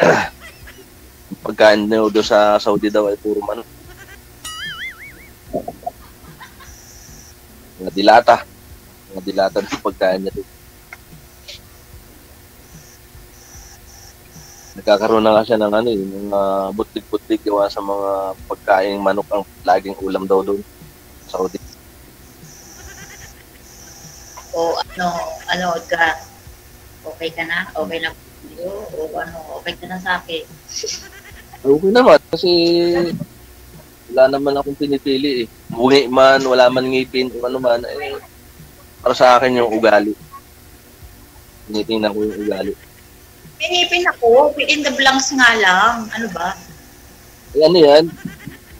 Pagkain niyo doon sa Saudi daw ay puro manok. Mga dilata. Mga dilata ng pagkain niya doon. Nagkakaroon na nga siya ng ano eh, mga butig-butig gawa sa mga pagkain manok ang laging ulam daw doon. Saudi. O ano, ano ka? Okay ka na? Okay na tayo? O ano, okay ka na sa akin? Okay naman kasi wala naman akong pinipili eh. Bungi man, wala man ngipin, o ano man, eh, para sa akin yung ugali. Tinitingnan ko yung ugali. Pinipin ako, fill in the blanks nga lang. Ano ba? Eh ano yan,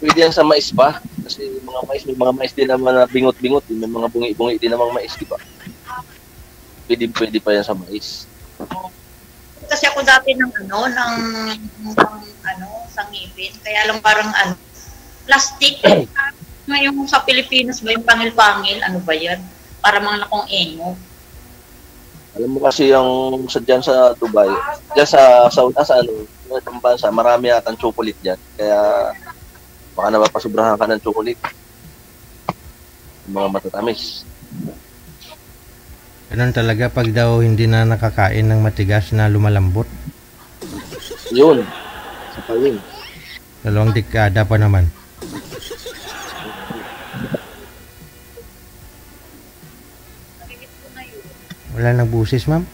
pwede yan sa mais pa. Kasi mga mais, may mga mais din naman na bingot-bingot. eh. May mga bungi-bungi din namang mais, di ba? Pwede, pwede pa yan sa mais. Kasi ako dati ng ano, ng, ng ano, sa ngipin. Kaya lang parang ano, plastic. Ngayon sa Pilipinas ba yung pangil-pangil? Ano ba yan? Para mga nakong engo. Alam mo kasi yung sa dyan sa Dubai, dyan sa Saudi, ah, sa ano, yung ibang bansa, marami yata chocolate dyan. Kaya baka napapasobrahan ka ng chocolate. Yung mga matatamis. Ganun talaga pag daw hindi na nakakain ng matigas na lumalambot. Yun. Sa pawing. Dalawang dekada pa naman. Wala nang busis, ma'am?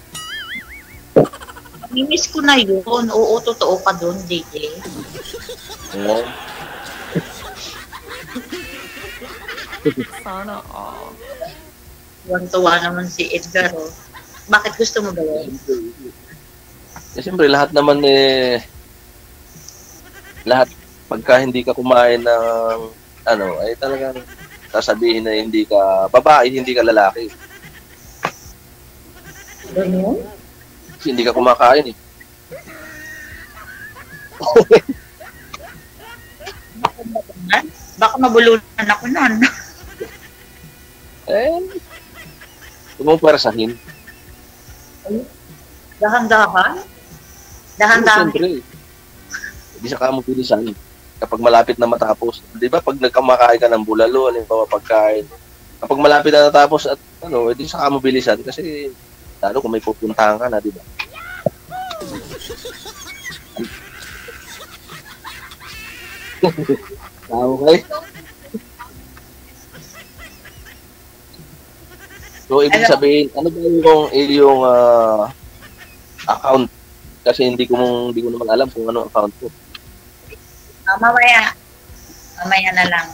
Mimiss ko na yun. Oo, totoo ka doon, JJ. Oo. Tuwan-tuwa naman si Edgar, oh. Bakit gusto mo ba yun? Eh, siyempre, lahat naman eh, lahat, pagka hindi ka kumain ng, ano, ay talagang sasabihin na hindi ka babae, hindi ka lalaki. Ganun? Hindi ka kumakain eh. Baka mabulunan ako nun. Eh, huwag mong pwersahin. Dahan-dahan? Dahan-dahan. Siyempre, hindi sa kamo pilisan. Kapag malapit na matapos, di ba pag nagkamakain ka ng bulalo, ano yung pagkain, kapag malapit na natapos at ano, hindi sa kamo bilisan kasi lalo kung may pupuntahan ka na, di ba? okay? So, ibig sabihin, ano ba yung yung ah, account? Kasi hindi ko mong- hindi ko naman alam kung ano ang account ko. Ah, mamaya. Mamaya na lang.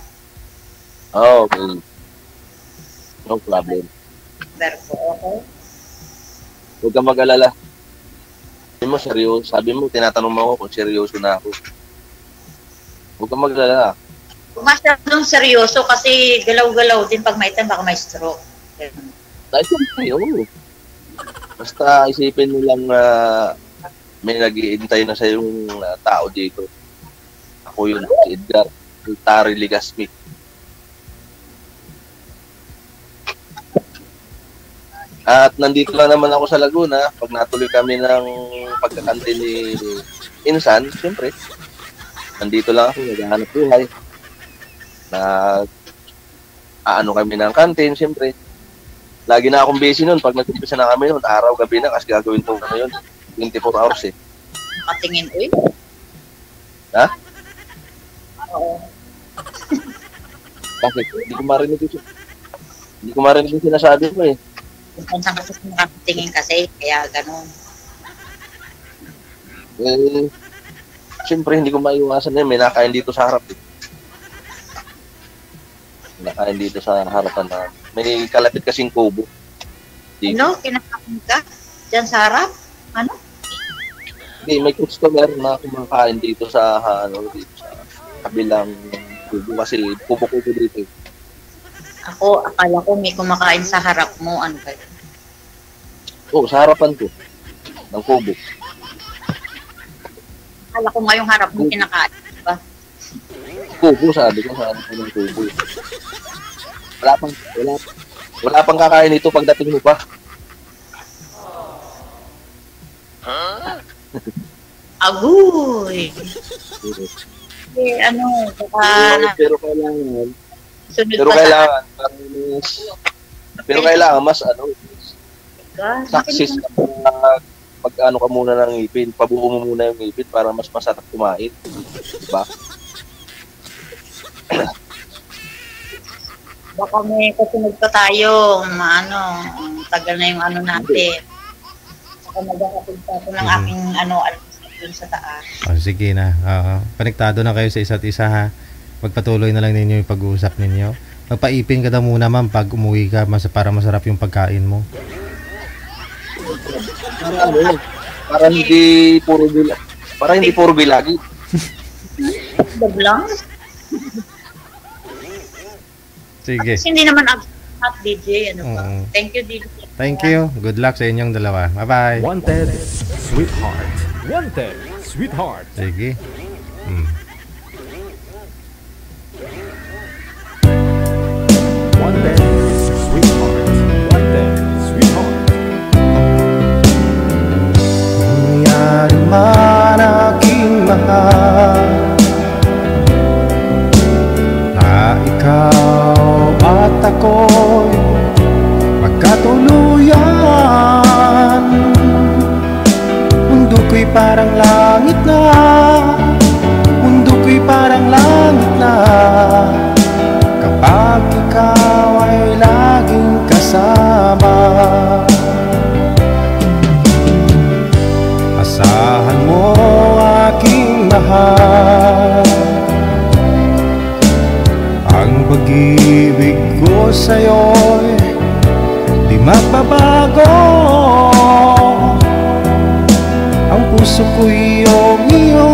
Oh, okay. No problem. Verbo, okay? Huwag kang mag-alala. Sabi mo, seryoso. Sabi mo, tinatanong mo ako kung seryoso na ako. Huwag kang mag-alala. Masyadong seryoso kasi galaw-galaw din pag time, baka may stroke. Dahil oo. Basta isipin mo lang na may nag-iintay na sa yung tao dito. Ako yun, si Edgar. Tari Ligasmi. At nandito lang naman ako sa Laguna. Pag natuloy kami ng pagkakante ni Insan, siyempre, nandito lang ako, naghahanap buhay. Na aano kami ng kantin, siyempre. Lagi na akong busy nun. Pag nag-umpisa na kami nun, araw, gabi na, kasi gagawin ko ngayon. 24 hours eh. Nakatingin, uy. Ha? Oo. Bakit? Hindi ko marinig yung, hindi ko marinig yung sinasabi ko eh. Minsan kasi nakatingin kasi, kaya ganun. Eh, siyempre hindi ko maiwasan yun. May nakain dito sa harap eh. May nakain dito sa harapan na. May kalapit kasing kubo. Dito. Ano? Kinakain ka? Diyan sa harap? Ano? Hindi, may customer na kumakain dito sa ano dito sa kabilang kubo kasi kubo-kubo dito. eh. Ako, akala ko may kumakain sa harap mo. Ano ba? yun? Oh, sa harapan ko. Ng kubo. Akala ko ngayong harap mo kinakain. Diba? Kubo, sabi ko sa harapan ng kubo. Wala pang wala wala pang kakain ito pagdating mo pa. Agoy! Eh, ano, baka pero, pero kailangan pero kailangan mas pero kailangan mas ano success ka pag, pag ano ka muna ng ngipin pabuo mo muna yung ngipin para mas masarap kumain diba Baka may kasunod pa tayo. Ano, tagal na yung ano natin. Saka magkakapag pa ako ng Mhm. aking ano, alam dun sa taas. Oh, sige na. Oo. Konektado na kayo sa isa't isa ha. Magpatuloy na lang ninyo yung pag-uusap ninyo. Magpaipin ka daw muna ma'am pag umuwi ka mas para masarap yung pagkain mo. para ano para hindi puro bila para hindi puro bilagi Bag lang. Sige. Kasi hindi naman hot DJ. Ano ba? Oo. Thank you, DJ. Thank you. Good luck sa inyong dalawa. Bye-bye. Wanted, sweetheart. Wanted, sweetheart. Sige. Hmm. Nangyari man aking mahal. Na ikaw at ako'y magkatuluyan. Mundo ko'y parang langit na Mundo ko'y parang langit na. Kapag ikaw ay laging kasama lahat. Ang pag-ibig ko sa'yo'y di mapabago. Ang puso ko'y iyong iyo.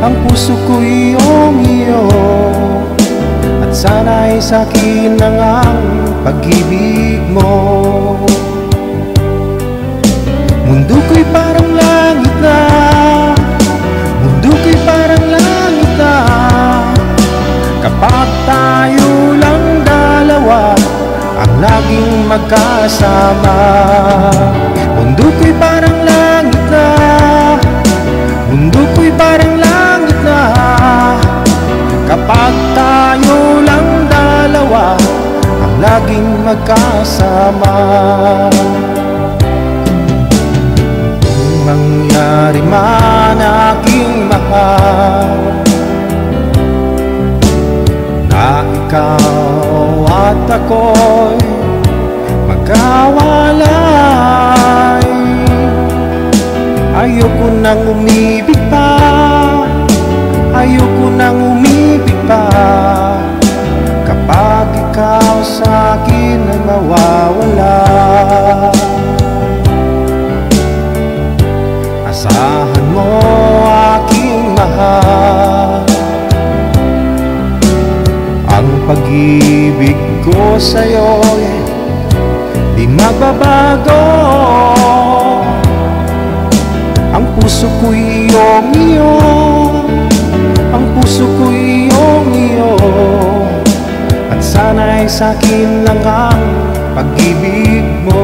Ang puso ko'y iyong iyo. At sana'y sa'kin na nga ang pag-ibig mo. Mundo ko'y parang langit na Kapag tayo lang dalawa Ang laging magkasama Mundo ko'y parang langit na Mundo ko'y parang langit na. Kapag tayo lang dalawa Ang laging magkasama Kung mangyari man aking mahal Na ikaw at ako'y magkawalay Ayoko nang umibig pa. Ayoko nang umibig pa. Kapag ikaw sa akin ay mawawala pag-ibig ko sa'yo'y di magbabago Ang puso ko iyong iyo Ang puso ko iyong iyo. At sana'y sa'kin lang ang pag-ibig mo.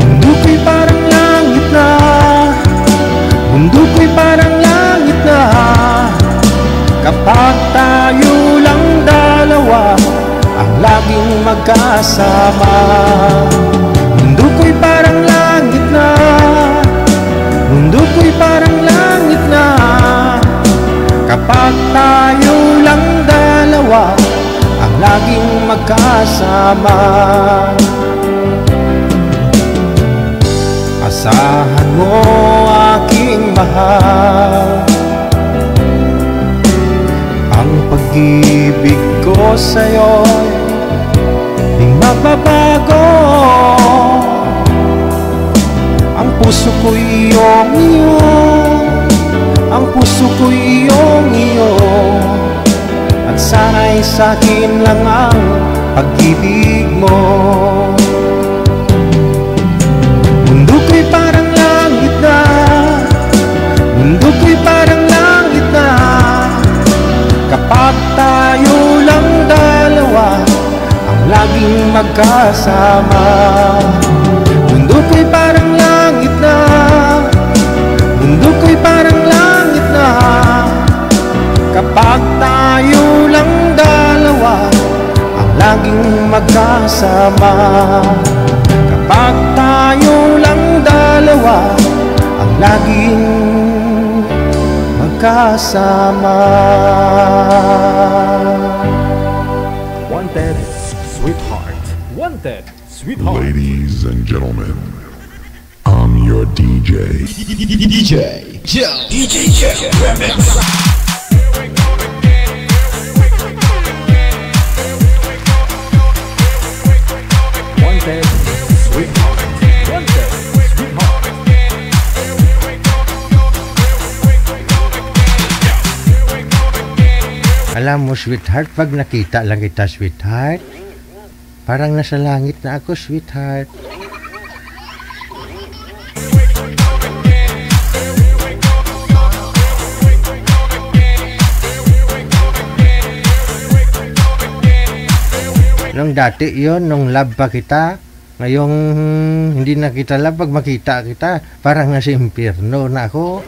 Mundo ko'y parang langit na Mundo ko'y parang Kapag tayo lang dalawa Ang laging magkasama. Mundo ko'y parang langit na Mundo ko'y parang langit na. Kapag tayo lang dalawa Ang laging magkasama. Asahan mo aking mahal pag-ibig ko sa'yo'y di magbabago Ang puso ko iyong iyo Ang puso ko iyong iyo At sana'y sa'kin lang ang pag-ibig mo laging magkasama. Mundo ko'y parang langit na Mundo ko'y parang langit na. Kapag tayo lang dalawa Ang laging magkasama. Kapag tayo lang dalawa Ang laging magkasama sweetheart. Ladies and gentlemen, I'm your DJ. DJ Joe. DJ Joe. Remix. Wanted, sweetheart. Wanted, sweetheart. Alam mo, sweetheart, pag nakita lang kita, sweetheart, parang nasa langit na ako, sweetheart. Nung dati yon nung love pa kita, ngayong hindi na kita love, pag makita kita, parang nasa impyerno na ako.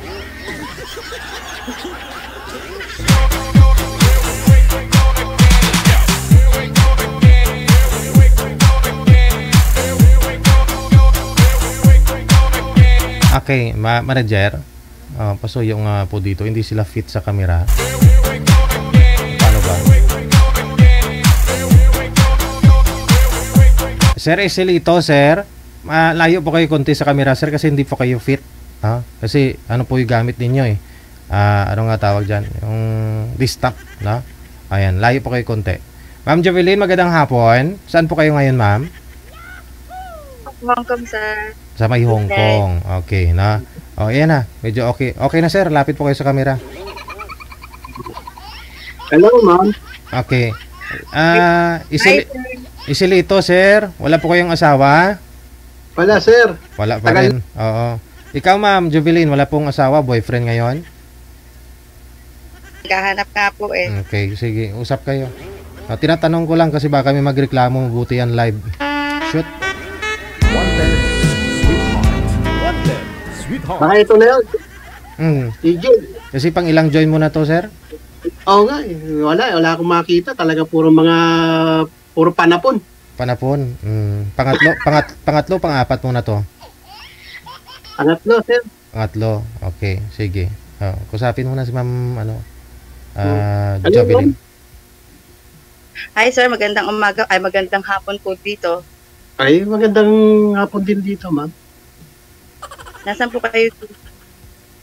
Okay, ma manager. Uh, pasuyo nga po dito, hindi sila fit sa camera. Paano ba? Sir Eselito, sir. Ah, layo po kayo konti sa camera, sir, kasi hindi po kayo fit. Ha? Kasi ano po yung gamit ninyo eh. Ah, ano nga tawag dyan? Yung distap, no? Ayan, layo po kayo konti. Ma'am Javelin, magandang hapon. Saan po kayo ngayon, ma'am? Hong Kong, sir. Sa may Hong. Kong. Okay, na. O, yan na. Medyo okay. Okay na, sir. Lapit po kayo sa camera. Hello, ma'am. Okay. Ah, Hi, isil sir. isilito, sir. Wala po kayong asawa? Wala, sir. Wala pa Tagal- rin. Oo. Ikaw, ma'am, Jubilin, wala pong asawa, boyfriend ngayon? Naghahanap nga po eh. Okay, sige. Usap kayo. Ah, tinatanong ko lang kasi baka may magreklamo, mabuti yan live. Shoot. Baka ito na yun. Mm. DJ. Kasi pang ilang join mo na to, sir? Oo nga, eh. wala. Wala akong makita. Talaga puro mga, puro panapon. Panapon. Mm. Pangatlo, pangat, pangatlo, pangapat mo na to. Pangatlo, sir. Pangatlo. Okay, sige. Oh, kusapin mo na si ma'am, ano, ah, Ano, Jovelyn. Hi, sir. Magandang umaga. Ay, magandang hapon po dito. Ay, magandang hapon din dito, ma'am. Nasaan po kayo?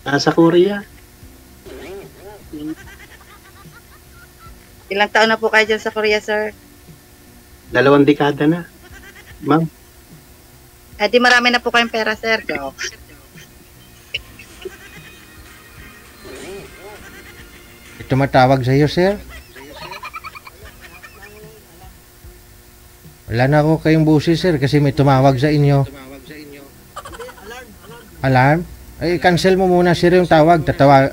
Nasa Korea. Ilang taon na po kayo dyan sa Korea, sir? Dalawang dekada na. Ma'am, Eh, di marami na po kayong pera, sir. Go. Tumatawag sa iyo, sir? Wala na ako kayong busis, sir, kasi may tumawag sa inyo. Alarm? Ay, cancel mo muna, sir, yung tawag. Tatawa.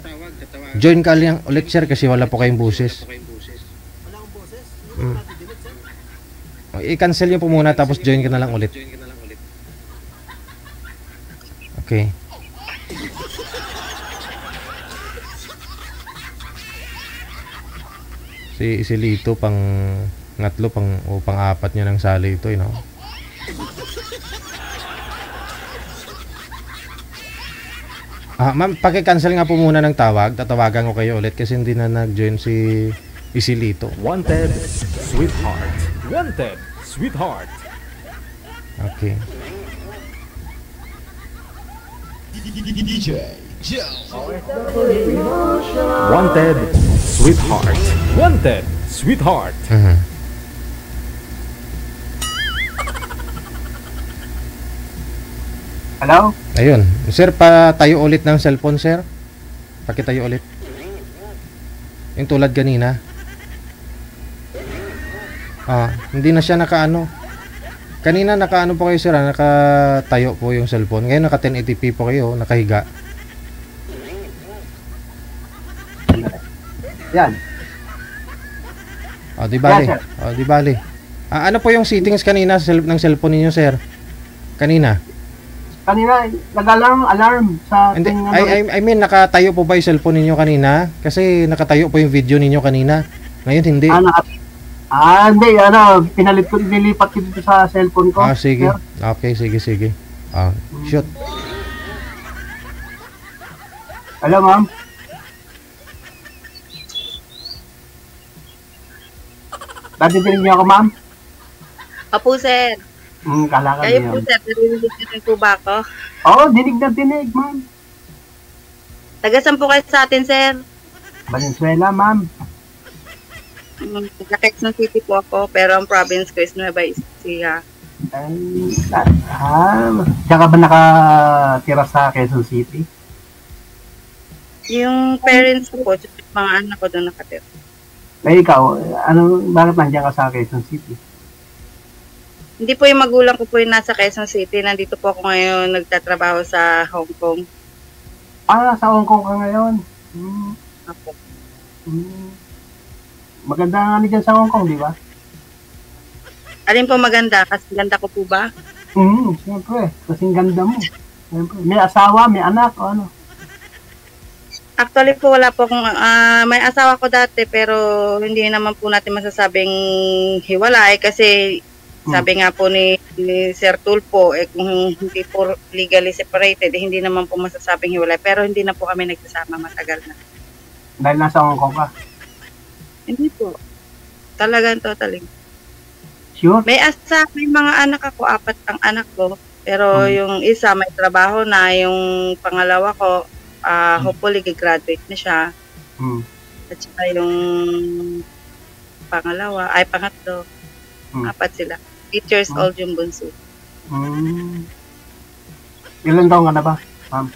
Join ka lang ulit, sir, kasi wala po kayong busis. Mm. O, I-cancel nyo po muna, tapos join ka na lang ulit. Okay. Si si Lito pang ngatlo pang o pang apat niya ng sali ito, you know. Ah, ma'am, paki-cancel nga po muna ng tawag. Tatawagan ko kayo ulit kasi hindi na nag-join si Isilito. Wanted, sweetheart. Wanted, sweetheart. Okay. Wanted, sweetheart. Wanted, sweetheart. Mhm. Hello? Ayun. Sir, pa tayo ulit ng cellphone, sir. Pakitayo ulit. Yung tulad kanina. Ah, hindi na siya nakaano. Kanina nakaano po kayo, sir, ah, nakatayo po yung cellphone. Ngayon naka 1080p po kayo, nakahiga. Yan. Oh, di bali. Sir. Oh, di bali. Ah, ano po yung settings kanina ng cellphone ninyo, sir? Kanina. Kanina, nag-alarm, alarm sa Hindi, ating, ano, I, I, I mean, nakatayo po ba yung cellphone ninyo kanina? Kasi nakatayo po yung video ninyo kanina. Ngayon, hindi. ah, naka- ah, hindi, ano, pinalit ko, nilipat ko dito sa cellphone ko. Ah, sige. Sir. Okay, sige, sige. Ah, shoot. Hello, ma'am. Nadidinig niyo ako, ma'am? Opo, sir. Hmm, kala ka Kayo po, sir. Narinig niyo rin po ba ako? Oo, dinig na dinig, ma'am. Tagasan po kayo sa atin, sir. Valenzuela, ma'am. Mm, Sa Quezon City po ako, pero ang province ko is Nueva Ecija. Ay, ah, ah, diyan ka ba nakatira sa Quezon City? Yung parents ko po, tsaka yung mga anak ko doon nakatira. Ay, ikaw, ano, bakit nandiyan ka sa Quezon City? Hindi po yung magulang ko po yung nasa Quezon City. Nandito po ako ngayon nagtatrabaho sa Hong Kong. Ah, sa Hong Kong ka ngayon. Hmm, Ako. hmm. Maganda nga ni dyan sa Hong Kong, di ba? Alin po maganda? Kasi ganda ko po ba? Hmm, siyempre. Kasing ganda mo. Siyempre. May asawa, may anak, o ano. Actually po wala po akong, ah, may asawa ko dati pero hindi naman po natin masasabing hiwalay kasi. Sabi nga po ni, ni Sir Tulpo, eh, kung hindi po legally separated, eh, hindi naman po masasabing hiwalay. Pero hindi na po kami nagsasama matagal na. Dahil nasa Hong Kong ka. Hindi po. Talagang totally. Sure? May asa, may mga anak ako, apat ang anak ko. Pero Hmm. yung isa may trabaho na, yung pangalawa ko, ah, Hmm. hopefully graduate na siya. Hmm. At saka yung pangalawa, ay pangatlo, Hmm. apat sila. 8 years Hmm. old yung bunso. Hmm. Ilan taon ka na ba, ma'am?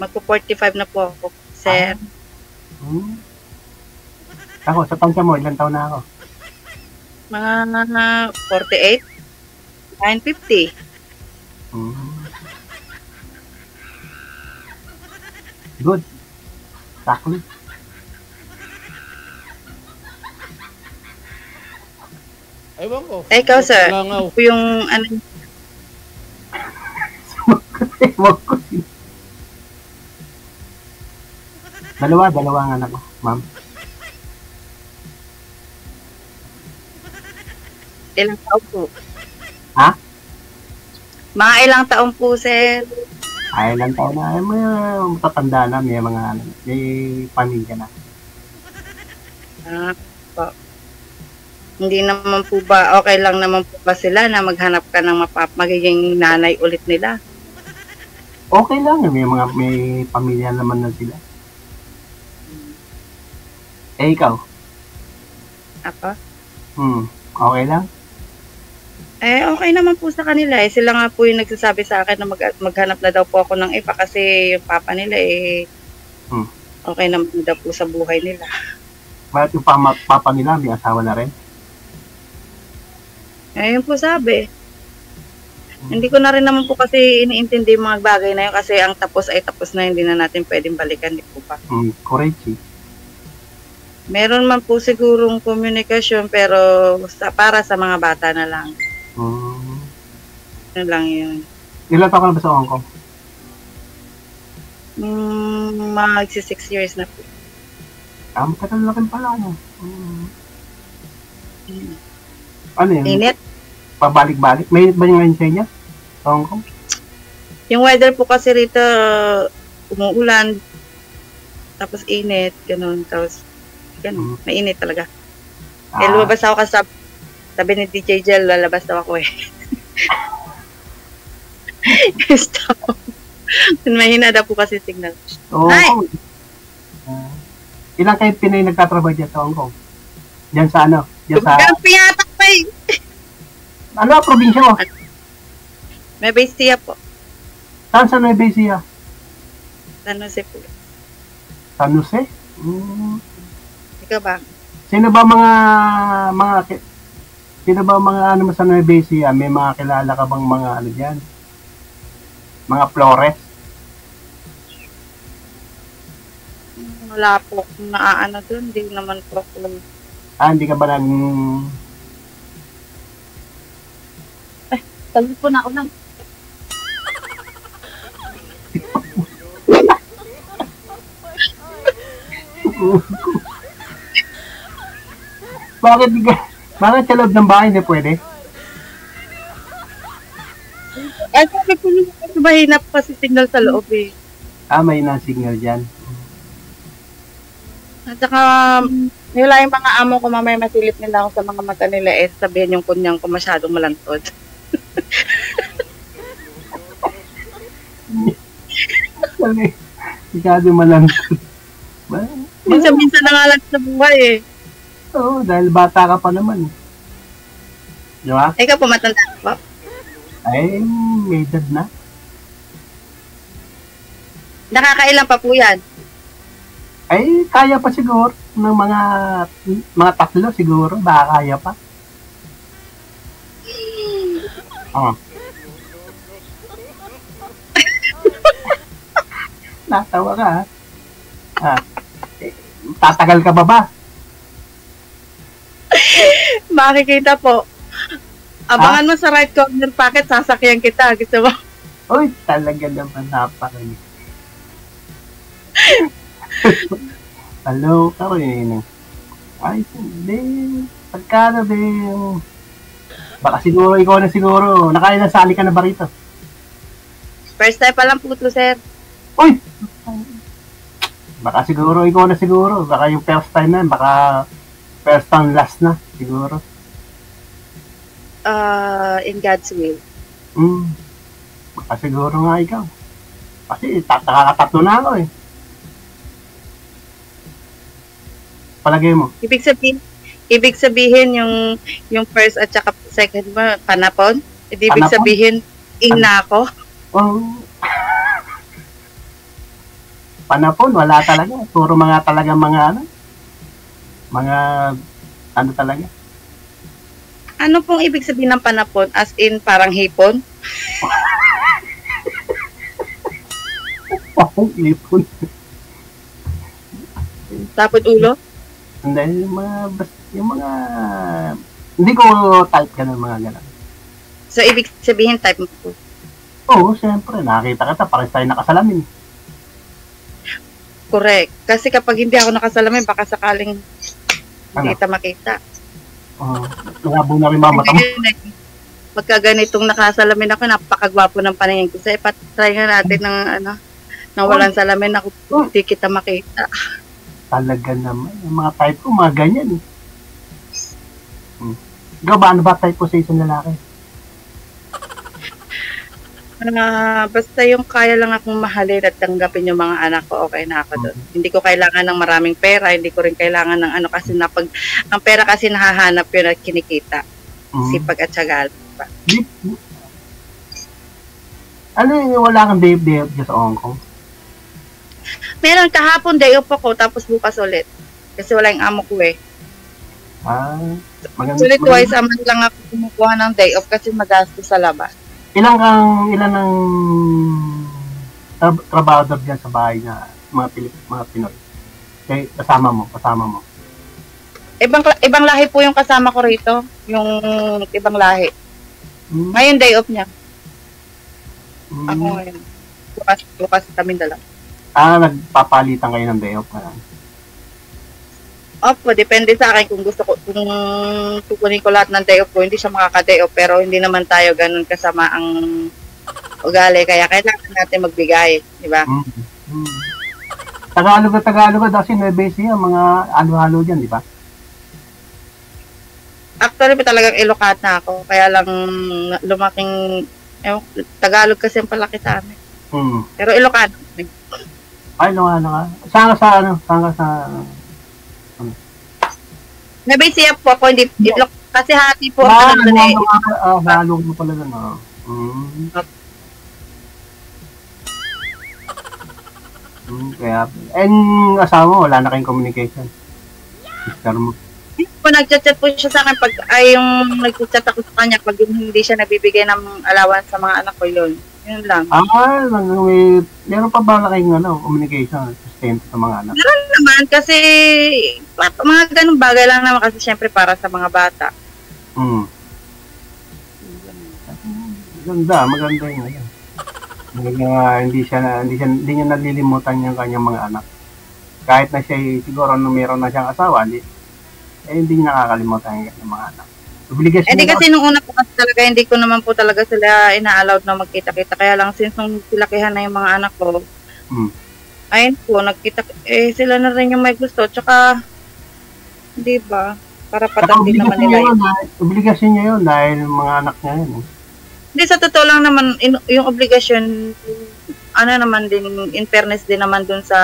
Magpo-45 na po ako, sir. Hmm. Ako, sa tansya mo, ilan taon na ako? Mga 48? 950. Hmm. Good. Sakli. Ewan ko. Eh, ikaw, sir. Langaw. Ito yung ano, Ewan ko. Dalawa, dalawa ang anak ko, ma'am. ilang taon po. Ha? Mga ilang taon po, sir. Ay, ilan taon na. Ay, may uh, matatanda na. May mga, ano, may pamilya na. Ah, po. Hindi naman po ba, okay lang naman po ba sila na maghanap ka ng mapap magiging nanay ulit nila? Okay lang. May mga, may pamilya naman na sila. Eh, ikaw? Ako? Hmm. Okay lang? Eh, okay naman po sa kanila eh. Sila nga po yung nagsasabi sa akin na mag maghanap na daw po ako ng iba kasi yung papa nila eh, Hmm. okay naman na daw po sa buhay nila. Bakit yung pama, papa nila may asawa na rin? Eh, yun po sabi. Hindi ko na rin naman po kasi iniintindi yung mga bagay na yun kasi ang tapos ay tapos na hindi na natin pwedeng balikan, di po ba? Hmm, correct eh. Meron man po sigurong komunikasyon pero sa, para sa mga bata na lang. Hmm. Yun lang yun. Ilan taon ka na ba sa Hong Kong? Mm, magsi six years na po. Ah, matagal na rin pala. Ano? Hmm. Ano yun? Init. Pabalik-balik? May init ba yung ngayon sa inyo? Sa Hong Kong? Yung weather po kasi rito, umuulan, tapos init, ganun, tapos, ganun, mainit talaga. Eh, Ah, lumabas ako kasi sab- sabi ni DJ Jel, lalabas daw ako eh. Stop. Mahina daw po kasi signal. Oo. Hi! Ah. ilang kayo Pinay nagtatrabaho dyan sa Hong Kong? Diyan sa ano? Diyan sa... Kampi yata pa eh. Ano ang probinsya mo? May base siya po. Saan sa Nueva Ecija? Ano si po. San Jose? Hmm. Ikaw ba? Sino ba mga mga sino ba mga ano mo sa Nueva Ecija? May mga kilala ka bang mga ano diyan? Mga Flores? Wala po akong naaano doon. Hindi naman po ako. Ah, hindi ka ba nag Sabi po na ako lang. Bakit ka bakit sa loob ng bahay hindi pwede? Ay, sabi po nung mahina po kasi signal sa loob eh. Ah, may na signal diyan. At saka, nila yung mga amo ko mamaya masilip nila ako sa mga mata nila eh, sabihin yung kunyang ko masyadong malantod. Masyado malantod. Minsan-minsan na nga lang sa buhay eh. Oo, dahil bata ka pa naman. Di ba? Ikaw po matanda po. Ay, may edad na. Nakakailan pa po yan. Ay, kaya pa siguro. Ng mga mga tatlo siguro. Baka kaya pa. Oh. Natawa ka, ha? Ah. Tatagal ka ba ba? Makikita po. Abangan mo sa right corner pocket, sasakyan kita. Gusto mo? Uy, talaga naman napakalit. Hello, ka rin. Ay, hindi. Pagkano din? Baka siguro ikaw na siguro. Nakain na sali ka na ba rito? First time pa lang po to, sir. Uy! Baka siguro ikaw na siguro. Baka yung first time na, baka first time last na siguro. Uh, in God's will. Hmm. Baka siguro nga ikaw. Kasi tatakatatlo na ako eh. Palagay mo. Ibig sabihin, ibig sabihin yung yung first at saka second mo, panapon? Ibig Panapon? sabihin, ing na ako. Oh. Panapon, wala talaga. Puro mga talaga mga ano. Mga ano talaga. Ano pong ibig sabihin ng panapon? As in, parang hipon? Pahong ipon. Tapos ulo? Hindi, yung mga, yung mga, hindi ko type ganun mga ganun. So, ibig sabihin, type mo po. Oo, siyempre, nakita kita, pares tayo nakasalamin. Correct. Kasi kapag hindi ako nakasalamin, baka sakaling hindi Ano? kita makita. Oo, nangabo na rin eh, Pagka ganitong nakasalamin ako, napakagwapo ng paningin ko. Sa ipatry nga natin ng ano, nang walang salamin ako, hindi kita makita. Talaga naman, yung mga type ko, mga ganyan. eh. Hmm. Ikaw ba, ano ba type ko sa isang lalaki? Ah, basta yung kaya lang akong mahalin at tanggapin yung mga anak ko, okay na ako doon. Hindi ko kailangan ng maraming pera, hindi ko rin kailangan ng ano kasi napag ang pera kasi nahahanap yun at kinikita. Hmm. Sipag at syagal. Di- Ano yung wala kang dyan sa Hong Kong? Meron kahapon day off ako tapos bukas ulit. Kasi wala yung amo ko eh. Ah, maganda. Usually twice a month lang ako kumukuha ng day off kasi magastos sa labas. Ilang kang, ilan ang tra- trabahador dyan sa bahay na mga Pilip, mga Pinoy? Kay, kasama mo, kasama mo. Ibang ibang lahi po yung kasama ko rito, yung ibang lahi. Hmm. Ngayon day off niya. Hmm. Ako ngayon. Bukas, bukas kami dalawa. Ah, nagpapalitan kayo ng day off. ah. Opo, depende sa akin kung gusto ko, kung kukunin ko lahat ng day off ko, hindi siya makaka-day off, pero hindi naman tayo ganun kasama ang ugali, kaya kailangan natin magbigay, di ba? Hmm. Hmm. Tagalog na Tagalog kasi Nueva Ecija, mga halo-halo dyan, di ba? Actually, talagang Ilocana ako, kaya lang lumaking, ewan, Tagalog kasi ang palaki sa amin. Hmm. Pero Ilocano. Ay, no, ano ka. Saan ka sa, ano, saan ka sa, Nabisiya po ako, hindi, Iloc, kasi hati po ako ng eh. ah, halo mo pala doon, ah. Hmm. Hmm, kaya, and asawa mo, wala na kayong communication. Sister mo. po nagchat-chat po siya sa akin pag ay yung nagchat ako sa kanya pag yung hindi siya nabibigay ng allowance sa mga anak ko yun. Yun lang. Ah, may, meron pa ba kayong ano, communication, sustento sa mga anak? Meron naman kasi mga ganung bagay lang naman kasi syempre para sa mga bata. Hmm. Maganda, maganda yun. Ayun. Maganda nga, hindi siya, na- hindi siya, hindi niya nalilimutan yung kanyang mga anak. Kahit na siya, siguro nung meron na siyang asawa, hindi, eh, hindi niya nakakalimutan yung kanyang mga anak. Obligasyon Eh di niya- kasi nung una po kasi talaga hindi ko naman po talaga sila ina-allowed na magkita-kita. Kaya lang since nung silakihan na yung mga anak ko, Hmm. ayun po, nagkita, eh sila na rin yung may gusto. Tsaka, di ba, para patang din naman nila yun. obligasyon niya yun dahil mga anak niya yun. eh. Hindi, sa totoo lang naman, in, yung obligasyon, ano naman din, in fairness din naman dun sa,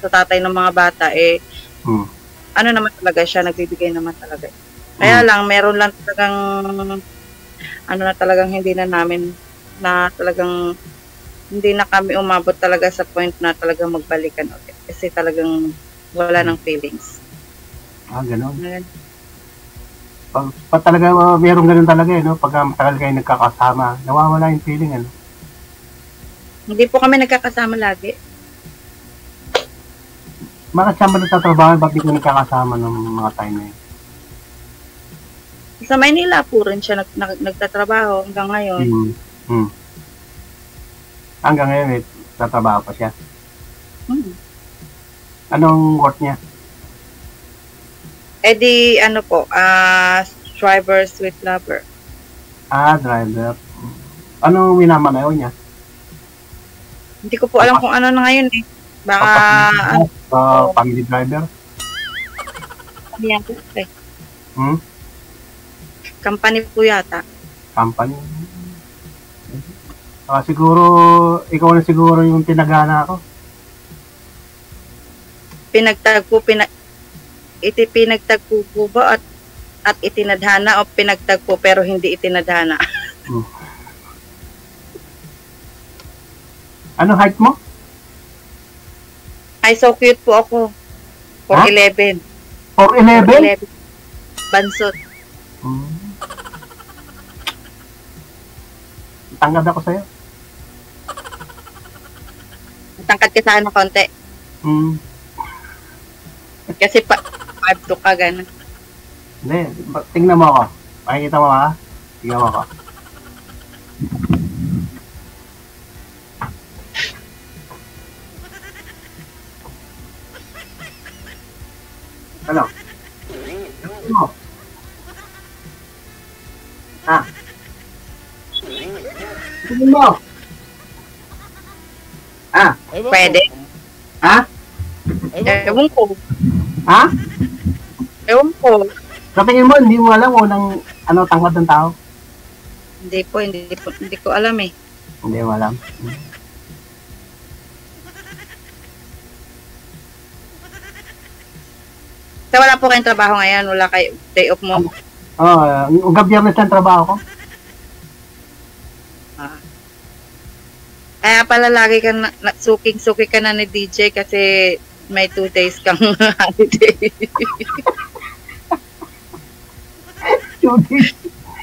sa tatay ng mga bata, eh, Hmm. ano naman talaga siya, nagbibigay naman talaga. Kaya lang, meron lang talagang, ano na talagang hindi na namin, na talagang, hindi na kami umabot talaga sa point na talagang magbalikan ulit. Kasi talagang wala ng feelings. Ah, ganun. Ayan. Pag, pag talaga, uh, meron ganun talaga, eh, no? Pag matagal kayo nagkakasama, nawawala yung feeling, ano? Hindi po kami nagkakasama lagi. Bakit saan ba nagtatrabaho? Ba't di ko nagkakasama ng mga time na yun? Sa Maynila po rin siya nag, nag- nagtatrabaho hanggang ngayon. Hmm. Hmm. Hanggang ngayon, eh, tatrabaho pa siya. Hmm. Anong work niya? Eh di, ano po, ah, driver, sweet lover. Ah, driver. Anong minamanayaw niya? Hindi ko po alam kung ano na ngayon eh. Baka, ano, Uh, family driver? ano yan po eh. Hmm? Company po yata. Company? Ah, siguro, ikaw na siguro yung tinagana ako. Pinagtagpo, pinag, iti pinagtagpo po ba at, at itinadhana o pinagtagpo pero hindi itinadhana? Ano height mo? Ay, so cute po ako. For Ha? 11. 4'11"? Bansot. Hmm. Tangad ako sa'yo. Tangkad ka sa akin ng konti. Hmm. Kasi pa, 5 to ka, gano'n. Hindi, tingnan mo ako. Makikita mo ha? Tingnan mo ako. Ano? Ano? Ha? Tingnan mo. Ah, Pwede. ha? Ewan ko. Ha? Ewan ko. Sa tingin mo, hindi mo alam kung anong ano tangkad ng tao? Hindi po, hindi po, hindi ko alam eh. Hindi mo alam. So, wala po kayong trabaho ngayon. Wala kayo day off mo. Oo, uh, hanggang biyernes lang trabaho ko. Kaya pala lagi ka na, na suking-suki ka na ni DJ kasi may two days kang holiday. Two days.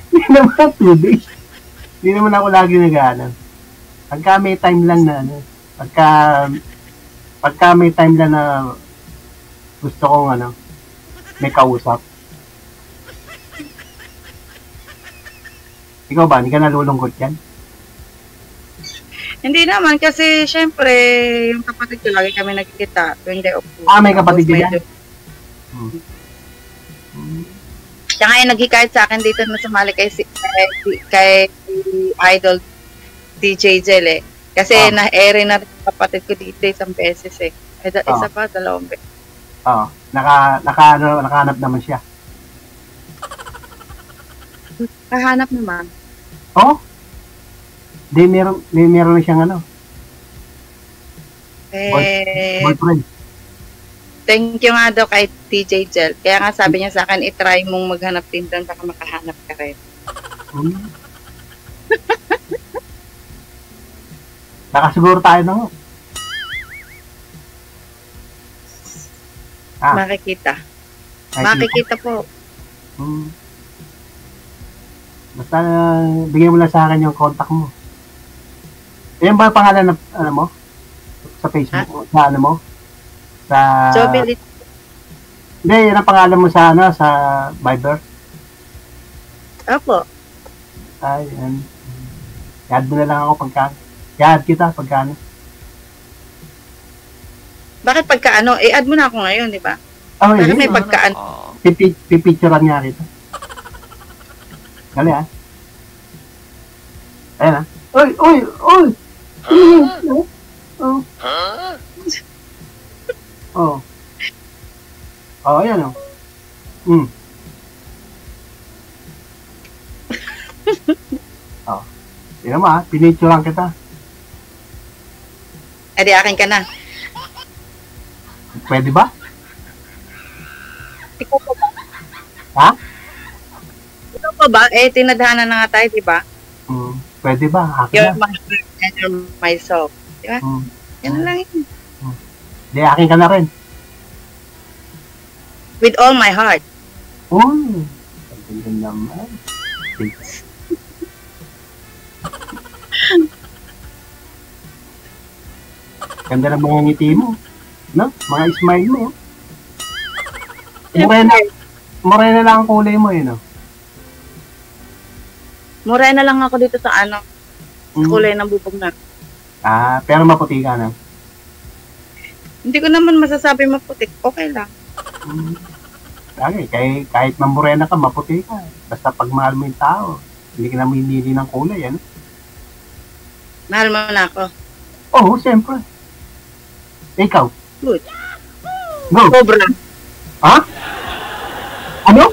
Hindi naman two days. Hindi naman ako lagi nag-ano. Pagka may time lang na ano, pagka, pagka may time lang na gusto kong ano, may kausap. Ikaw ba, hindi ka nalulungkot yan? Hindi naman kasi syempre yung kapatid ko lagi kami nagkikita tuwing day off. Ah, may kapatid ka yan? medyo- Siya nga yung naghikayat sa akin dito na sumali kay, si, kay, kay idol DJ Jel eh. Kasi Ah. na-ere na rin kapatid ko dito isang beses eh. Da- Ah. Isa pa, dalawang beses. Oo, naka, naka, ano, nakahanap naman siya. Kahanap naman. Oh? Di meron, di meron na siyang ano, Eh, boyfriend. thank you nga daw kay DJ Jel. Kaya nga sabi niya sa akin, itry mong maghanap din doon baka makahanap ka rin. Hmm. Nakasiguro tayo na nga. Ah. Makikita. Makikita. Makikita po. Hmm. Basta uh, bigyan mo lang sa akin yung contact mo. Yan ba ang pangalan ng ano mo? Sa Facebook mo? Sa ano mo? Sa... Jobelit. Hindi, yan ang pangalan mo sa ano, sa Viber. Opo. Ay, yan. Yad mo na lang ako pagka... Yad kita pagka ano. Bakit pagka ano, eh add mo na ako ngayon, di ba? Oh, Bakit yun. may pagka ano? Pipi, pipicturean niya kita. Dali ah. Ayan ah. Uy, uy, uy! Oh. Oh. Oh. Oh, ayan oh. Hmm. oh. Tingnan mo ah, pinicturean kita. Eh di akin ka na. Pwede ba? Ikaw pa ba? Ha? Ikaw pa ba? Eh, tinadhana na nga tayo, di ba? Hmm. Pwede ba? Akin You're na. my heart and you're my soul. Di ba? Hmm. Yan lang yun. Di, akin ka na rin. With all my heart. Uy. Ang ganda naman. Ganda ng mga ngiti mo. No? Mga smile mo. Morena, morena lang ang kulay mo eh, no? Mura na lang ako dito sa ano, sa Mm. kulay ng bubog na. Ah, pero maputi ka na. Hindi ko naman masasabi maputik. Okay lang. Mm. Lagi, kahit, kahit na morena ka, maputi ka. Basta pag mahal mo yung tao, hindi ka na minili ng kulay, ano? Mahal mo na ako. Oo, oh, siyempre. Ikaw. Good. Go. Sobra. Ha? Ano?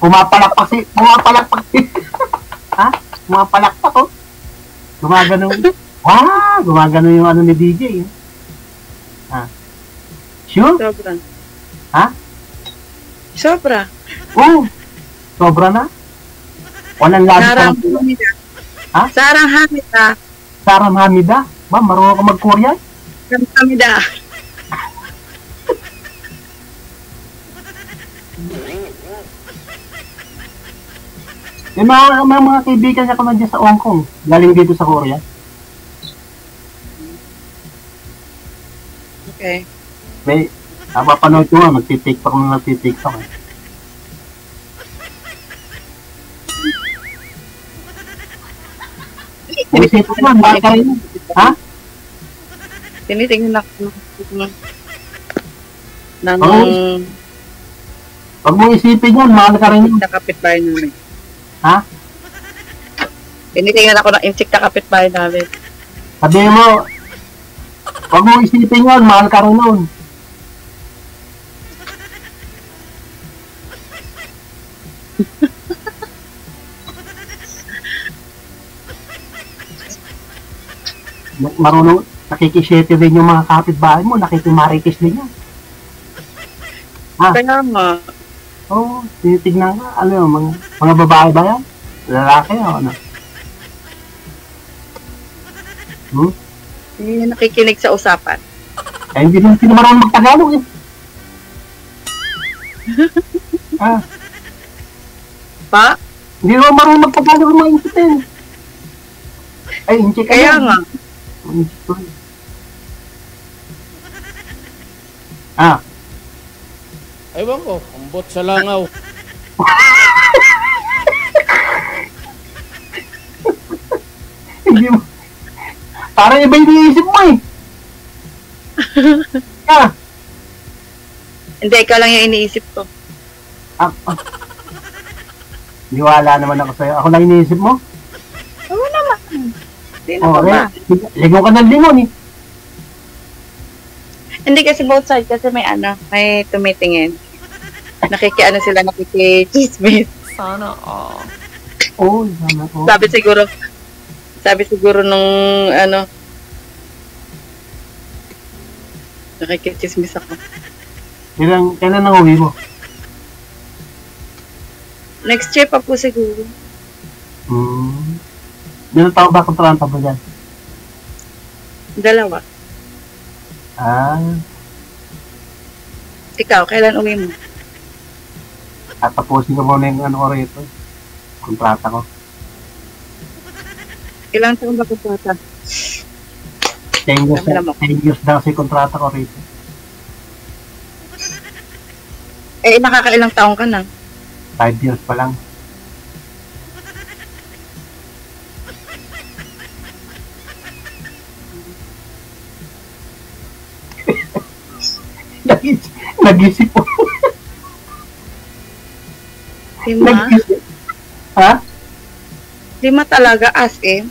Pumapalakpak si... Pumapalakpak si... ha? Pumapalakpak oh. Gumagano. Wow! Gumagano yung ano ni DJ. eh. Ha? Sure? Sobra. Ha? Sobra. Oo. Sobra na. Walang labi sa... Nararamdaman nila. Sarang Hamida. Sarah Hamida? Ba, marunong ka mag-Korean? Sarang Hamida. Yung mga, mga, mga kaibigan niya ko nandiyan sa Hong Kong. Galing dito sa Korea. Okay. May, napapanood ko nga, nagtitiktok na nagtitiktok eh. Isipin mo, mahal ka rin. Ha? Tinitingnan ako ng ng. Pag mo isipin yun, mahal ka rin. na kapitbahay namin. Ha? Tinitingnan ako ng inchik na kapitbahay namin. Sabi mo, pag mo isipin yun, mahal ka rin nun. Marunong, nakikisyete din yung mga kapitbahay mo, nakikimaritis din yan. Ah. Kaya nga, Oo, oh, tinitignan ka, ano yun, mga, mga babae ba yan? Lalaki o ano? Hmm? hindi na nakikinig sa usapan. Eh, hindi naman sila marunong magtagalog eh. ah, Pa? hindi naman marunong magtagalog ng mga insik eh. Ay, insik ka Kaya yan. nga. Ah, Ewan ko, ambot sa langaw. hindi mo. Parang iba yung iniisip mo eh. ah, Hindi, ikaw lang yung iniisip ko. ah, ah. Niwala naman ako sa'yo. Ako lang iniisip mo? Oo naman. Hindi na Oo, pa ba? eh. Ligaw ka ng lingon eh. Hindi kasi both side kasi may ano, may tumitingin. Nakikiano sila, nakikichismis. Sana all. Oo, sana ko. Sabi siguro, sabi siguro nung ano, nakikichismis ako. Kailan, kailan ang uwi mo? Next year pa po siguro. Hmm. Ilang taon ba kontrata mo dyan? Dalawa. Ah, Ikaw, kailan uwi mo? tatapusin ko muna yung ano ko rito. Kontrata ko. Ilang taon ba kontrata? 10 years, Alam mo. 10 years daw kasi kontrata ko rito. Eh, nakakailang taon ka na. 5 years pa lang. Nag-isip, nag-isip po. Lima? Nag-isip. Ha? Lima talaga, as in.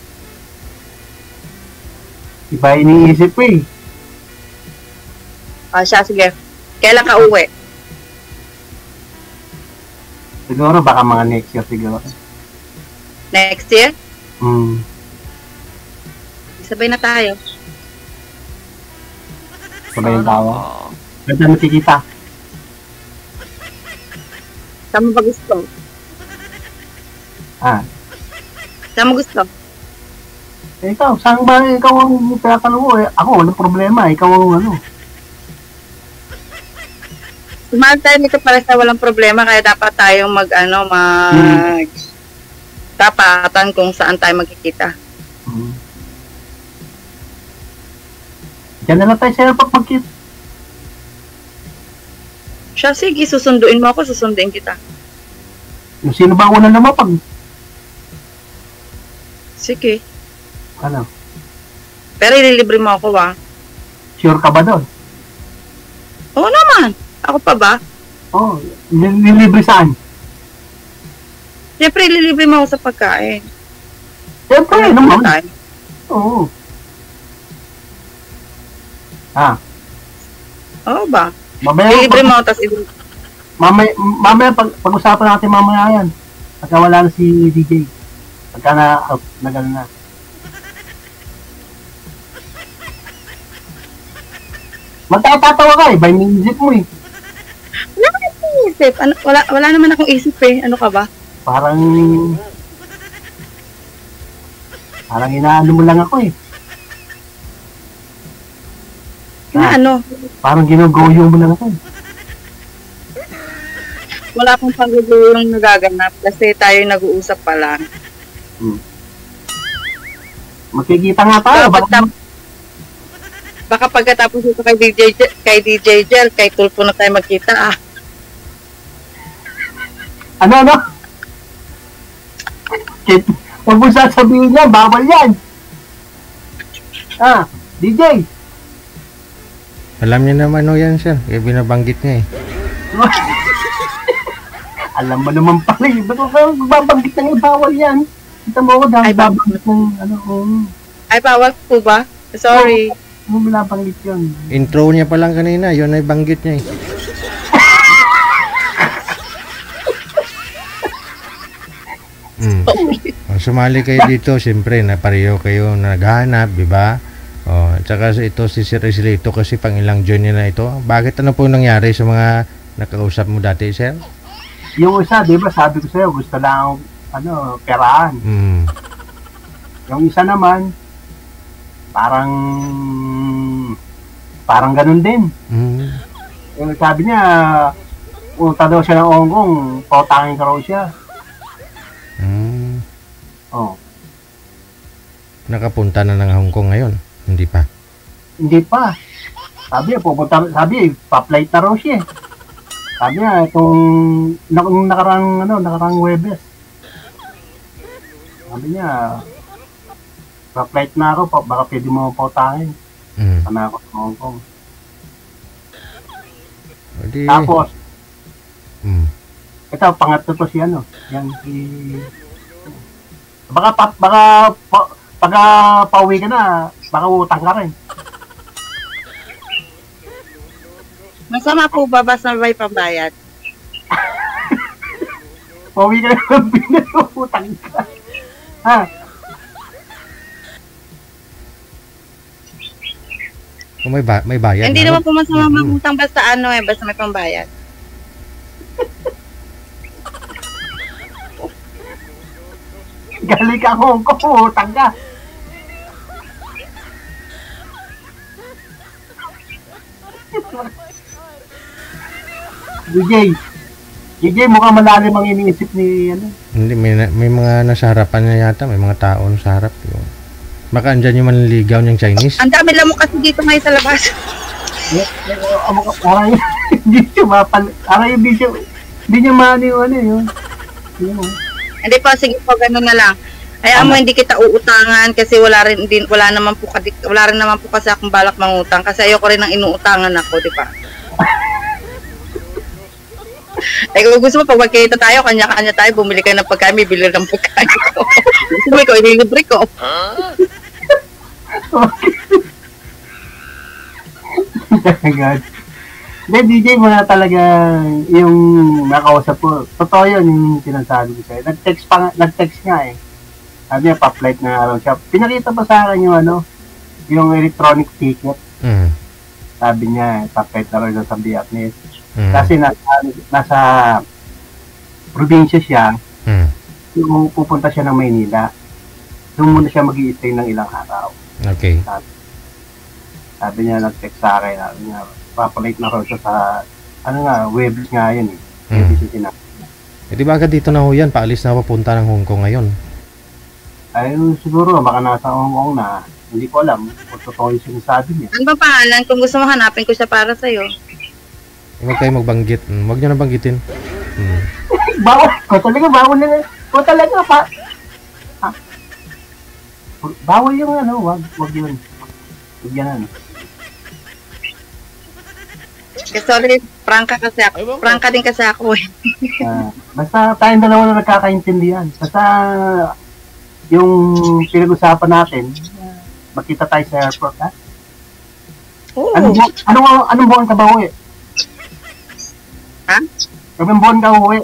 Iba iniisip ko eh. Ah, siya, sige. Kailan ka uwi? Siguro baka mga next year siguro. Next year? Hmm. Sabay na tayo. Sabay yung tawa. Ganda nakikita. Saan mo ba gusto? Ah. Saan mo gusto? Eh, ikaw, saan ba ikaw ang tinatanong ko eh? Ako, walang problema. Ikaw ang ano. Sumahan tayo nito para sa walang problema kaya dapat tayong mag ano mag tapatan kung saan tayo magkikita. Hmm. Diyan na lang tayo sa airport magkita. Siya, sige, susunduin mo ako, susunduin kita. Yung sino ba una naman pag, Sige. ano, Pero ililibre mo ako, ah. sure ka ba doon? Oo naman. Ako pa ba? Oo, oh, nililibre saan? Siyempre, ililibre mo ako sa pagkain. Siyempre, Ano naman. Oo. Ah, Oo ba? Mamaya, pag, mo tapos mamaya, mamaya pag, pag-usapan natin mamaya yan. Pagka wala na si DJ. Pagka na out, na gano'n na. Magtatatawa ka eh, by music mo eh. Wala ka isip. Ano, wala, wala naman akong isip eh. Ano ka ba? Parang, Parang inaano mo lang ako eh. Na ano, Parang ginugoyo mo lang ako wala pong pagugulong nagaganap kasi tayo nag-uusap pa lang. Magkikita nga tayo. Baka, Baka, baka pagkatapos ito kay DJ, kay DJ Jel, kay Tulfo na tayo magkita ah. ano, ano? Huwag mo sasabihin yan. Bawal yan. Ah, DJ. Alam niya naman o yan, sir. Kaya binabanggit niya eh. Alam mo naman pala eh. Ba't ka babanggit ng bawal yan? Kita mo ako dahil babanggit ng ano, um, Ay, bawal po ba? Sorry. mo binabanggit yun. Intro niya pa lang kanina, yun ay banggit niya eh. Mm. O, sumali kayo dito, siyempre, na pareho kayo na naghahanap, di ba? O, at saka ito si Sir Islito kasi pang ilang join niya na ito. Bakit ano po nangyari sa mga nakausap mo dati, sir? Yung isa, di ba, sabi ko sa'yo, gusto lang, ano, peraan. Mm. Yung isa naman, parang, parang ganun din. Mm. Yung sabi niya, punta daw siya ng Hong Kong, pautangin ka raw siya. Mm. Oh, Nakapunta na ng Hong Kong ngayon. Hindi pa. hindi pa. Sabi niya, pupunta, sabi, pa-flight na raw siya. eh. Sabi niya, itong, nung nakarang, ano, nakarang Webes. Sabi niya, pa-flight na ako, pa, baka pwede mo pautangin. Mm. Sana ako sa Hong Kong. O di, Tapos, mm. ito, pangatlo to si ano, yan si... Baka, pa, baka, pa, pagka pauwi ka na, baka utang ka rin. Masama po ba basta may pambayad? Pauwi ka na ng pinag-utang ka. Ha? Kung may, ba- may bayad Hindi na, naman po masama Mm. mangutang basta ano eh, basta may pambayad. Galing ka Hong Kong, utang ka. DJ, DJ, mukhang malalim ang iniisip ni, ano, Hindi, may, may mga nasa harapan niya yata, may mga tao sa harap. Yun. Baka andyan yung manliligaw niyang Chinese. Ang dami lang mo kasi dito ngayon sa labas. Parang hindi siya mapal... Parang hindi siya... Hindi niya maano yung ano yun. Yun. Hindi po, sige po, ganun na lang. Hayaan mo hindi kita uutangan kasi wala rin din wala naman po kadi, wala rin naman po kasi akong balak mangutang kasi ayoko rin ng inuutangan ako, di ba? Eh kung gusto mo pag magkita tayo, kanya-kanya tayo, bumili ka ng pagkain, bibili ng pagkain ko. gusto mo ikaw, ililibre ko. God. Hindi, DJ mo na talaga yung nakausap ko. Totoo yun yung sinasabi ko sa'yo. Nag-text pa, nag-text nga eh. Sabi niya, pa-flight na araw siya. Pinakita pa sa akin yung ano, yung electronic ticket. Mm. Sabi niya, pa-flight na raw siya sa Vietnamese. Mm. Kasi nasa, nasa probinsya siya, Mm. yung pupunta siya ng Maynila. Doon muna siya mag stay ng ilang araw. Okay. Sabi niya, nag-text sa akin, sabi niya, papalit na raw siya sa, ano nga, webs nga yun eh. Mm. Webs yung sinabi. Eh di ba dito na ho yan? Paalis na papunta ng Hong Kong ngayon. Ay, siguro, baka nasa Hong Kong na, hindi ko alam kung totoo yung sinasabi niya. Ano ba pangalan? Kung gusto mo hanapin ko siya para sa'yo. Eh, Huwag kayo magbanggit. Mm, Huwag niyo na banggitin. Mm. bawal, ko talaga, bawal na, ko talaga, pa, ha? Bawal yung ano, wag, wag yun. Wag yan ano. Kasi sorry, prangka kasi ako. Prangka din kasi ako eh. Ah, basta tayong dalawa na nagkakaintindihan. Basta yung pinag-usapan natin, makita tayo sa airport, ha? Oo. Anong, bu- anong, anong buwan ka ba uwi? Ha? Anong buwan ka uwi?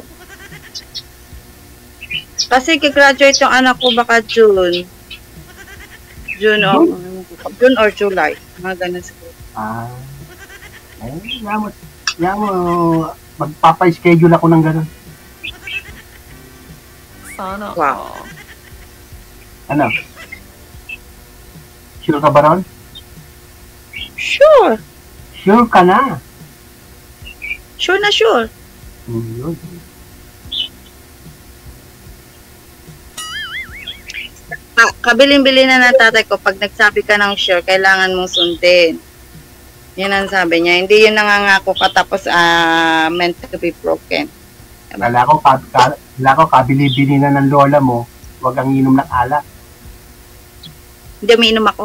Kasi graduate yung anak ko baka June. June or, June or July. Mga ganun siguro. Ah, eh, yan mo, yan mo, magpapa-schedule ako ng ganun. Wow. Ano? Sure ka ba ron? Sure. Sure ka na. Sure na sure. Yun. Ka- kabilin-bili na ng tatay ko, pag nagsabi ka ng sure, kailangan mong sundin. Yun ang sabi niya. Hindi yun nangangako ka tapos ah, meant to be broken. Kala ko, ka, ka, kala ko kabili-bili na ng lola mo, huwag ang inom ng alak. Hindi, umiinom ako.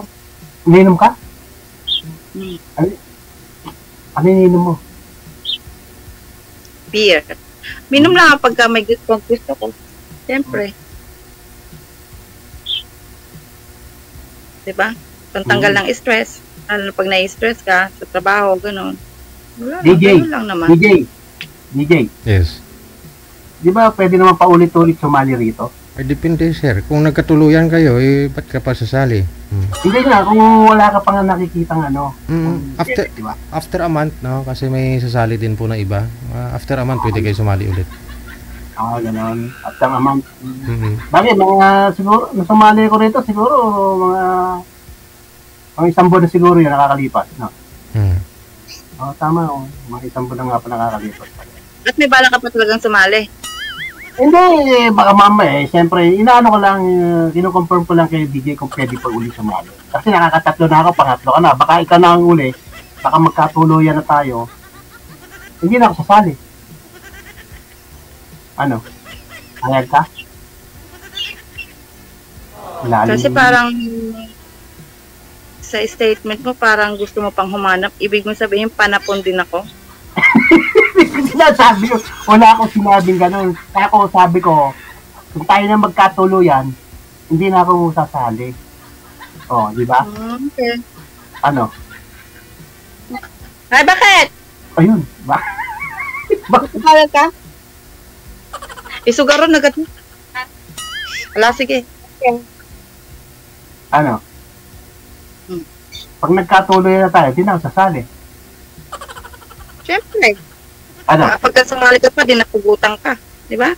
Uminom ka? Hmm. Ano, ano ininom mo? Beer. Minom lang ako pagka may gusto, gusto ko. Siyempre. Diba? Pantanggal Mm. ng stress. Na pag na-stress ka sa trabaho, ganun. Wala, DJ, ganun lang naman. DJ, DJ, Yes. di ba pwede naman paulit-ulit sumali rito? Ay, depende, sir. Kung nagkatuluyan kayo, eh, ba't ka pa sasali? Hmm. Hindi nga, kung wala ka pa nga nakikitang ano, Mm, after, di ba? after a month, no? Kasi may sasali din po na iba. Ah, after a month, pwede kayo sumali ulit. Ah, ganun. At ang amount. Mhm. Bakit? Mga siguro, nung sumali ko rito, siguro mga mga isang buwan na siguro yun nakakalipas. No? Hmm. Oh, tama. Oh. Mga isang buwan na nga pa nakakalipas. At may bala ka pa talagang sumali. Hindi, eh, baka mama eh. Siyempre, inaano ko lang, uh, kinukonfirm ko lang kay DJ kung pwede pa uli sumali. Kasi nakakatatlo na ako, pangatlo ka na. Baka ikaw na ang uli, baka magkatuluyan na tayo. Hindi na ako sasali. Ano? Hayag ka? Lalim. Kasi parang sa statement mo, parang gusto mo pang humanap. Ibig mo sabihin, panapon din ako. sinasabi ko, wala akong sinabing ganun. Kaya ako sabi ko, kung tayo na magkatuluyan, hindi na ako sasali. Oh, di ba? Okay. Ano? Ay, bakit? Ayun, ba? Bakit hayag ka? Isugaron na agad. Wala, sige. Ano? Hmm. Pag nagkatuloy na tayo, hindi na ako sasali. Siyempre. Ano? Ah, Pagka sumali ka pa, dinapugutan ka. Di ba?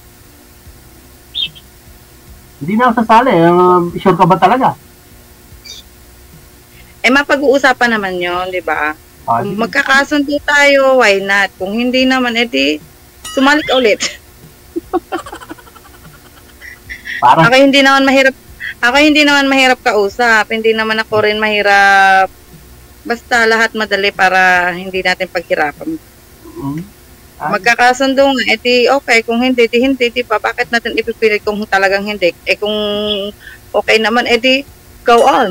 Hindi na ako sasali. Uh, sure ka ba talaga? Eh, mapag-uusapan naman yon di ba? Ah, Kung magkakasundo tayo, why not? Kung hindi naman, edi, sumali ka ulit. Parang, Ako hindi naman mahirap, ako hindi naman mahirap kausap. Hindi naman ako rin mahirap. Basta lahat madali para hindi natin paghirapan. mm, ah, Magkakasundo nga, edi okay. Kung hindi, di hindi, di ba? Bakit natin ipipilit kung talagang hindi? Eh kung okay naman, edi go on.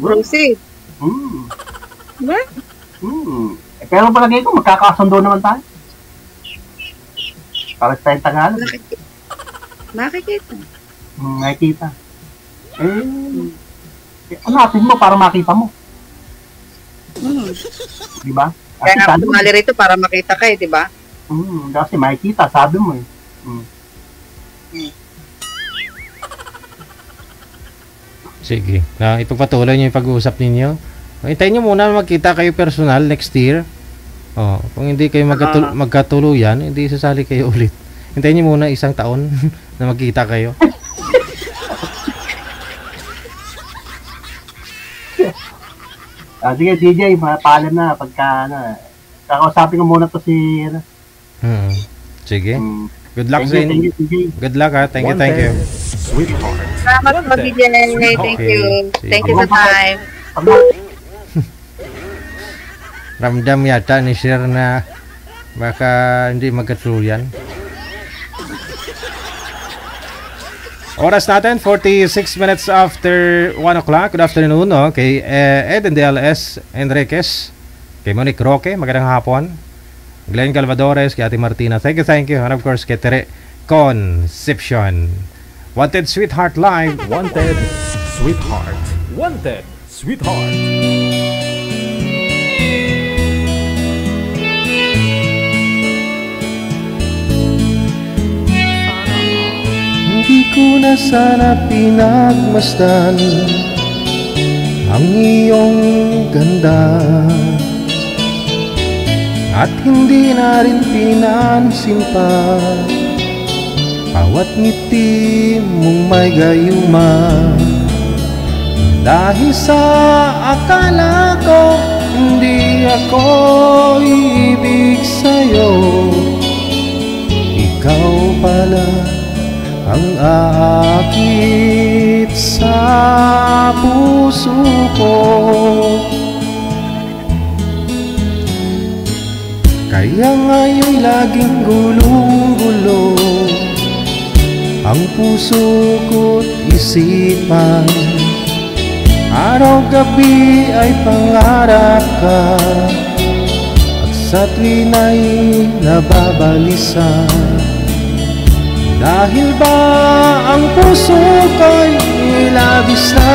Proceed. mm, Diba? mm. Eh, pero palagay ko, magkakasundo naman tayo. Para sa tayong Tagalog. Nakikita. Nakikita. Mm, nakikita. Eh, eh, ano natin mo para makita mo? Hmm. Di ba? Kaya nga sumali rito para makita ka eh, di ba? Mm, kasi makikita, sabi mo eh. Mm. Sige. Na ipagpatuloy niyo yung pag-uusap ninyo. Hintayin niyo muna magkita kayo personal next year. Oh, kung hindi kayo magkatul- Ah. magkatuluyan, hindi sasali kayo ulit. Hintayin niyo muna isang taon na magkita kayo. Ah, sige, DJ, paalam na pagka, ano, kakausapin ko muna to si, ano, Hmm. Sige. mm, Good luck DJ. Good luck ha. Thank you, thank you. Sweetheart. Salamat DJ. Thank you. Thank you sa time. Ramdam yata ni Sir na baka hindi magkatuluyan. Oras natin, 46 minutes after 1 o'clock. Good afternoon, no? Kay eh, Eden DLS Enriquez. Kay Monique Roque, magandang hapon. Glenn Calvadores, kay Ate Martina. Thank you, thank you. And of course, kay Tere Concepcion. Wanted Sweetheart Live. Wanted, sweetheart. Wanted, sweetheart. Hindi ko na sana pinagmasdan ang iyong ganda At hindi na rin pinansin pa. Bawat ngiti mong may gayuma. Dahil sa akala ko Hindi ako ibig sa'yo. Ikaw pala ang aakit sa puso ko Kaya ngayong laging gulong-gulo Ang puso ko't isipan. Araw-gabi ay pangarap ka At sa tuwin ay nababalisa Dahil ba ang puso ko'y labis na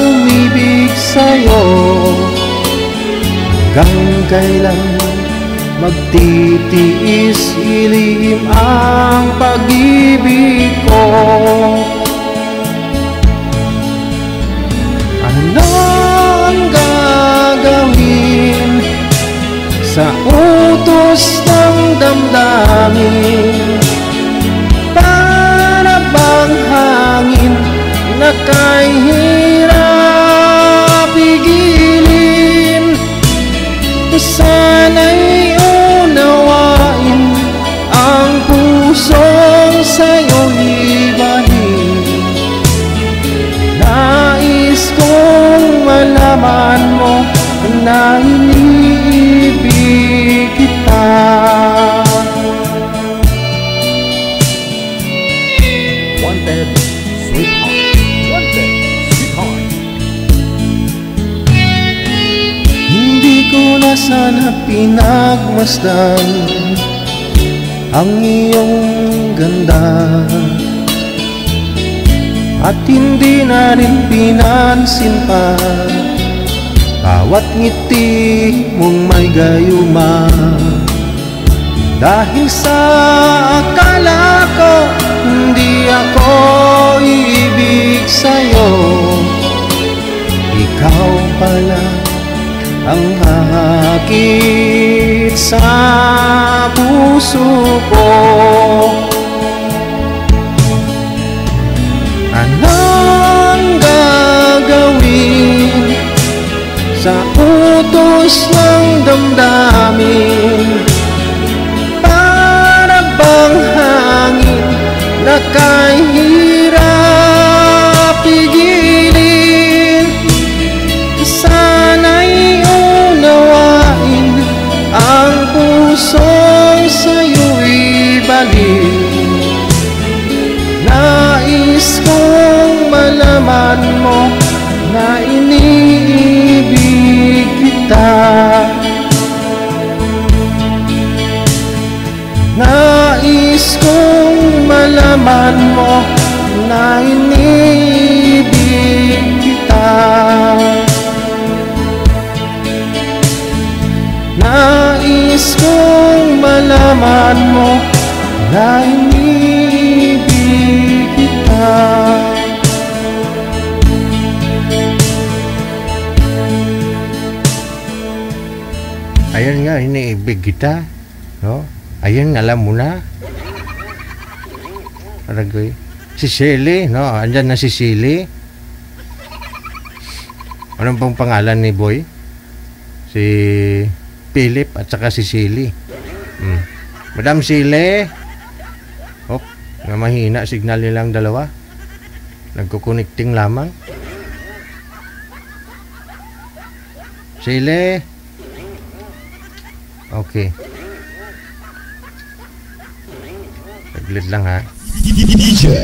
umibig sa'yo? Hanggang kailan magtitiis ilihim ang pag-ibig ko. Ano ang gagawin sa utos ng damdamin? Para bang hangin na kay pinagmasdan ang iyong ganda. At hindi na rin pinansin pa Bawat ngiti mong may gayuma. Dahil sa akala ko Hindi ako ibig sa'yo. Ikaw pala ang hakit sa puso ko. Anong gagawin sa utos ng damdamin? Para bang hangin na kahirap malaman mo na iniibig kita Nais kong malaman mo na iniibig kita Ayan nga, iniibig kita. No? Ayan, alam mo na. Aragoy. Si Shelly, no? Andyan na si Shelly. Anong pong pangalan ni Boy? Si Philip at saka si Shelly. Hmm. Madam Shelly. Oh, nga mahina signal nilang dalawa. Nagko-connecting lamang. Shelly. Okay. Saglit lang ha. DJ Joe.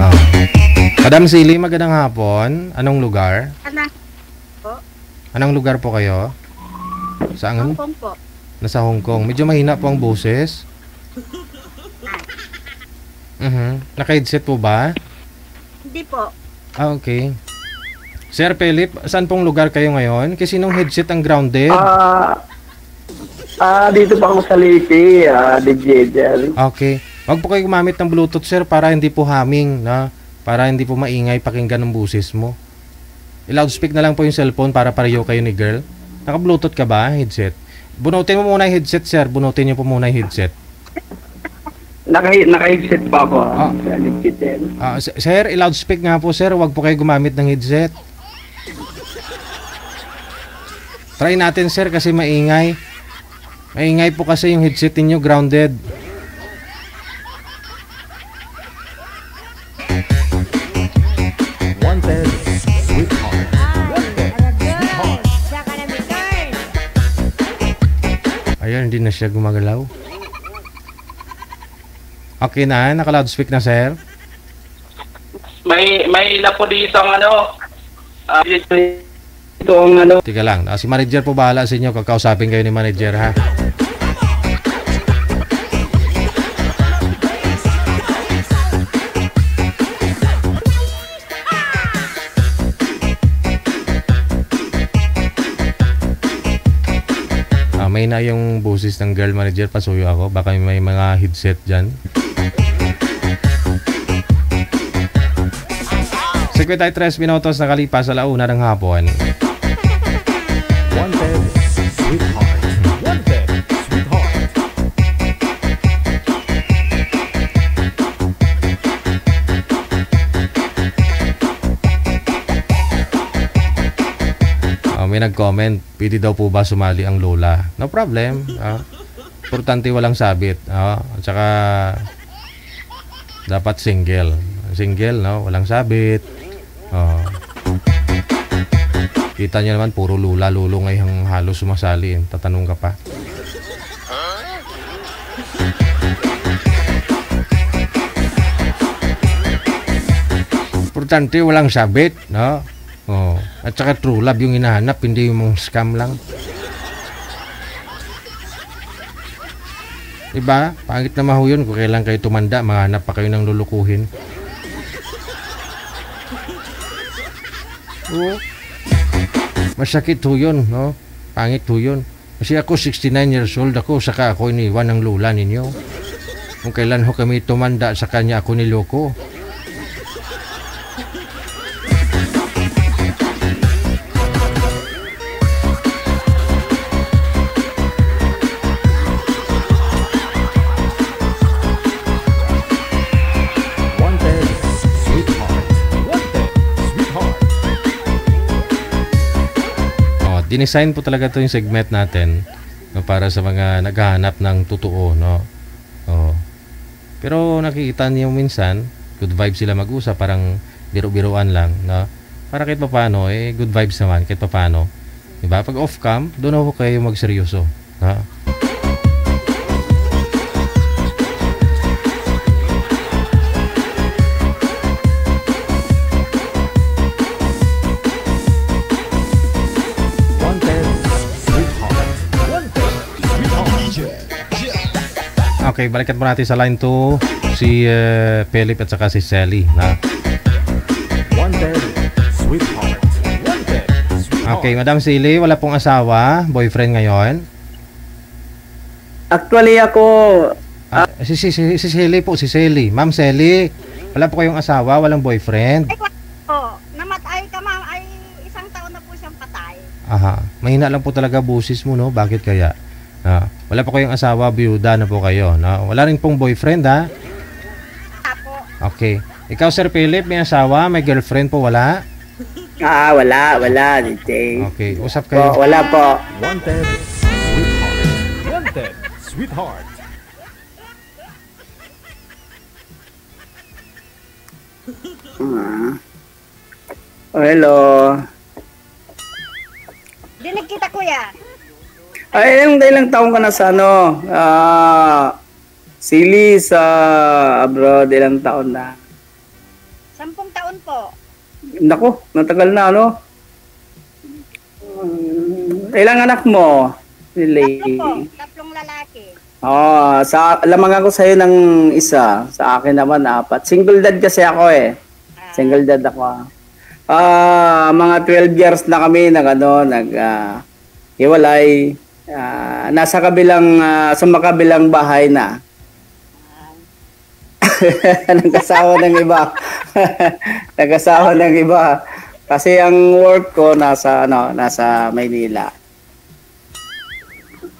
Oh. Madam Silly, magandang hapon. Anong lugar? Anak po. Anong lugar po kayo? Saan? Hong Kong po. Nasa Hong Kong. Medyo mahina po ang boses. Mhm. Naka-headset po ba? Hindi po. Ah, okay. Sir Philip, saan pong lugar kayo ngayon? Kasi nung headset ang grounded. Ah, ah, dito pa ako sa Leyte, ah, DJ Jerry. Okay. Wag po kayo gumamit ng Bluetooth, sir, para hindi po humming, na? Para hindi po maingay pakinggan ng busis mo. I-loudspeak na lang po yung cellphone para pareho kayo ni girl. Naka-bluetooth ka ba? Headset. Bunutin mo muna yung headset, sir. Bunutin niyo po muna yung headset. Naka, naka-headset pa ako. Ah. Ah, s- sir, i-loudspeak nga po, sir. Huwag po kayo gumamit ng headset. Try natin, sir, kasi maingay. Maingay po kasi yung headset ninyo grounded. Wanted, sweetheart. Ayan, hindi na siya gumagalaw. Okay na, naka-loudspeak na, sir. May, may ila po dito ang ano. ah, dito, ito ang ano. Tika lang, ah, si manager po bahala sa inyo. Kakausapin kayo ni manager, ha? Ah, may na yung boses ng girl manager. Pasuyo ako. Baka may mga headset dyan. 53 minutos nakalipas sa launa ng hapon. Wanted, sweetheart. Wanted, sweetheart. Ah, may nag-comment, pwede daw po ba sumali ang lola? No problem. Ah, importante walang sabit. Ah, at saka dapat single. Single, no? Walang sabit. Oh. Kita nyo naman, puro lula, lulo ngayong halos sumasali. Tatanong ka pa. Importante walang sabit, no? Oh. At saka true love yung hinahanap, hindi yung mga scam lang. Diba? Pangit na maho yun. Kung kailan kayo tumanda, mahanap pa kayo ng lulukuhin. Oo. Masakit ho yun, no? Pangit ho yun. Kasi ako 69 years old ako, saka ako iniwan ng lula ninyo. Kung kailan ho kami tumanda, sa kanya ako niloko. Dinesign po talaga to yung segment natin no, para sa mga naghahanap ng totoo, no. Oh. Pero nakikita niyo minsan, good vibes sila mag-usap, parang biro-biroan lang, no. Para kahit papaano, eh, good vibes naman, kahit papaano. Diba? Pag off-cam, doon ako kayo magseryoso. No? Okay, balikan po natin sa line 2 si uh, Philip at saka si Sally. Na? Wanted, sweetheart. Wanted, sweetheart. Okay, Madam Silly, wala pong asawa, boyfriend ngayon. Actually ako, Ah, si, si, si, si Sally po, si Sally. Ma'am Sally, wala po kayong asawa, walang boyfriend. Oh, namatay ka ma'am ay isang taon na po siyang patay. Aha, mahina lang po talaga busis mo, no? Bakit kaya? Ah, wala pa kayong asawa, byuda na po kayo. No? Wala rin pong boyfriend, ha? Okay. Ikaw, Sir Philip, may asawa, may girlfriend po, wala? ah, wala, wala, DJ. Okay, usap Po, kayo. wala po. Wanted, sweetheart. Wanted, sweetheart. Ah. Oh, hello. Dinig kita kuya. Ay, ilang, ilang taong ka na sa ano? Ah, sili sa abroad, ilang taon na? Sampung taon po. Nako, natagal na, ano? Mm, ilang anak mo? Sili. Tatlo po. Tatlong lalaki. Oh, sa lamang ako sa'yo ng isa. Sa akin naman, apat. Single dad kasi ako eh. Single dad ako. Ah, mga 12 years na kami nag ano, nag ah, hiwalay. Ah, nasa kabilang ah, sa makabilang bahay na. Nagkasawa ng iba. Nagkasawa ng iba. Kasi ang work ko nasa ano, nasa Maynila.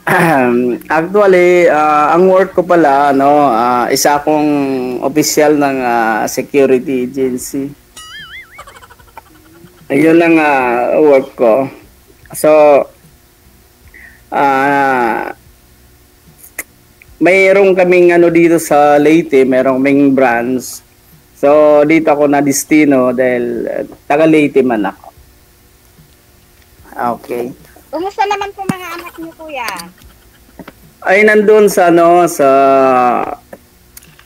Actually, ah, ang work ko pala ano, ah, isa akong official ng ah, security agency. Ayun lang ah, work ko. So ah mayroong kaming ano dito sa Leyte, mayroong kaming branch. So dito ako na destino dahil eh, taga Leyte man ako. Okay. Kumusta naman po mga anak niyo, kuya? ay nandun sa ano sa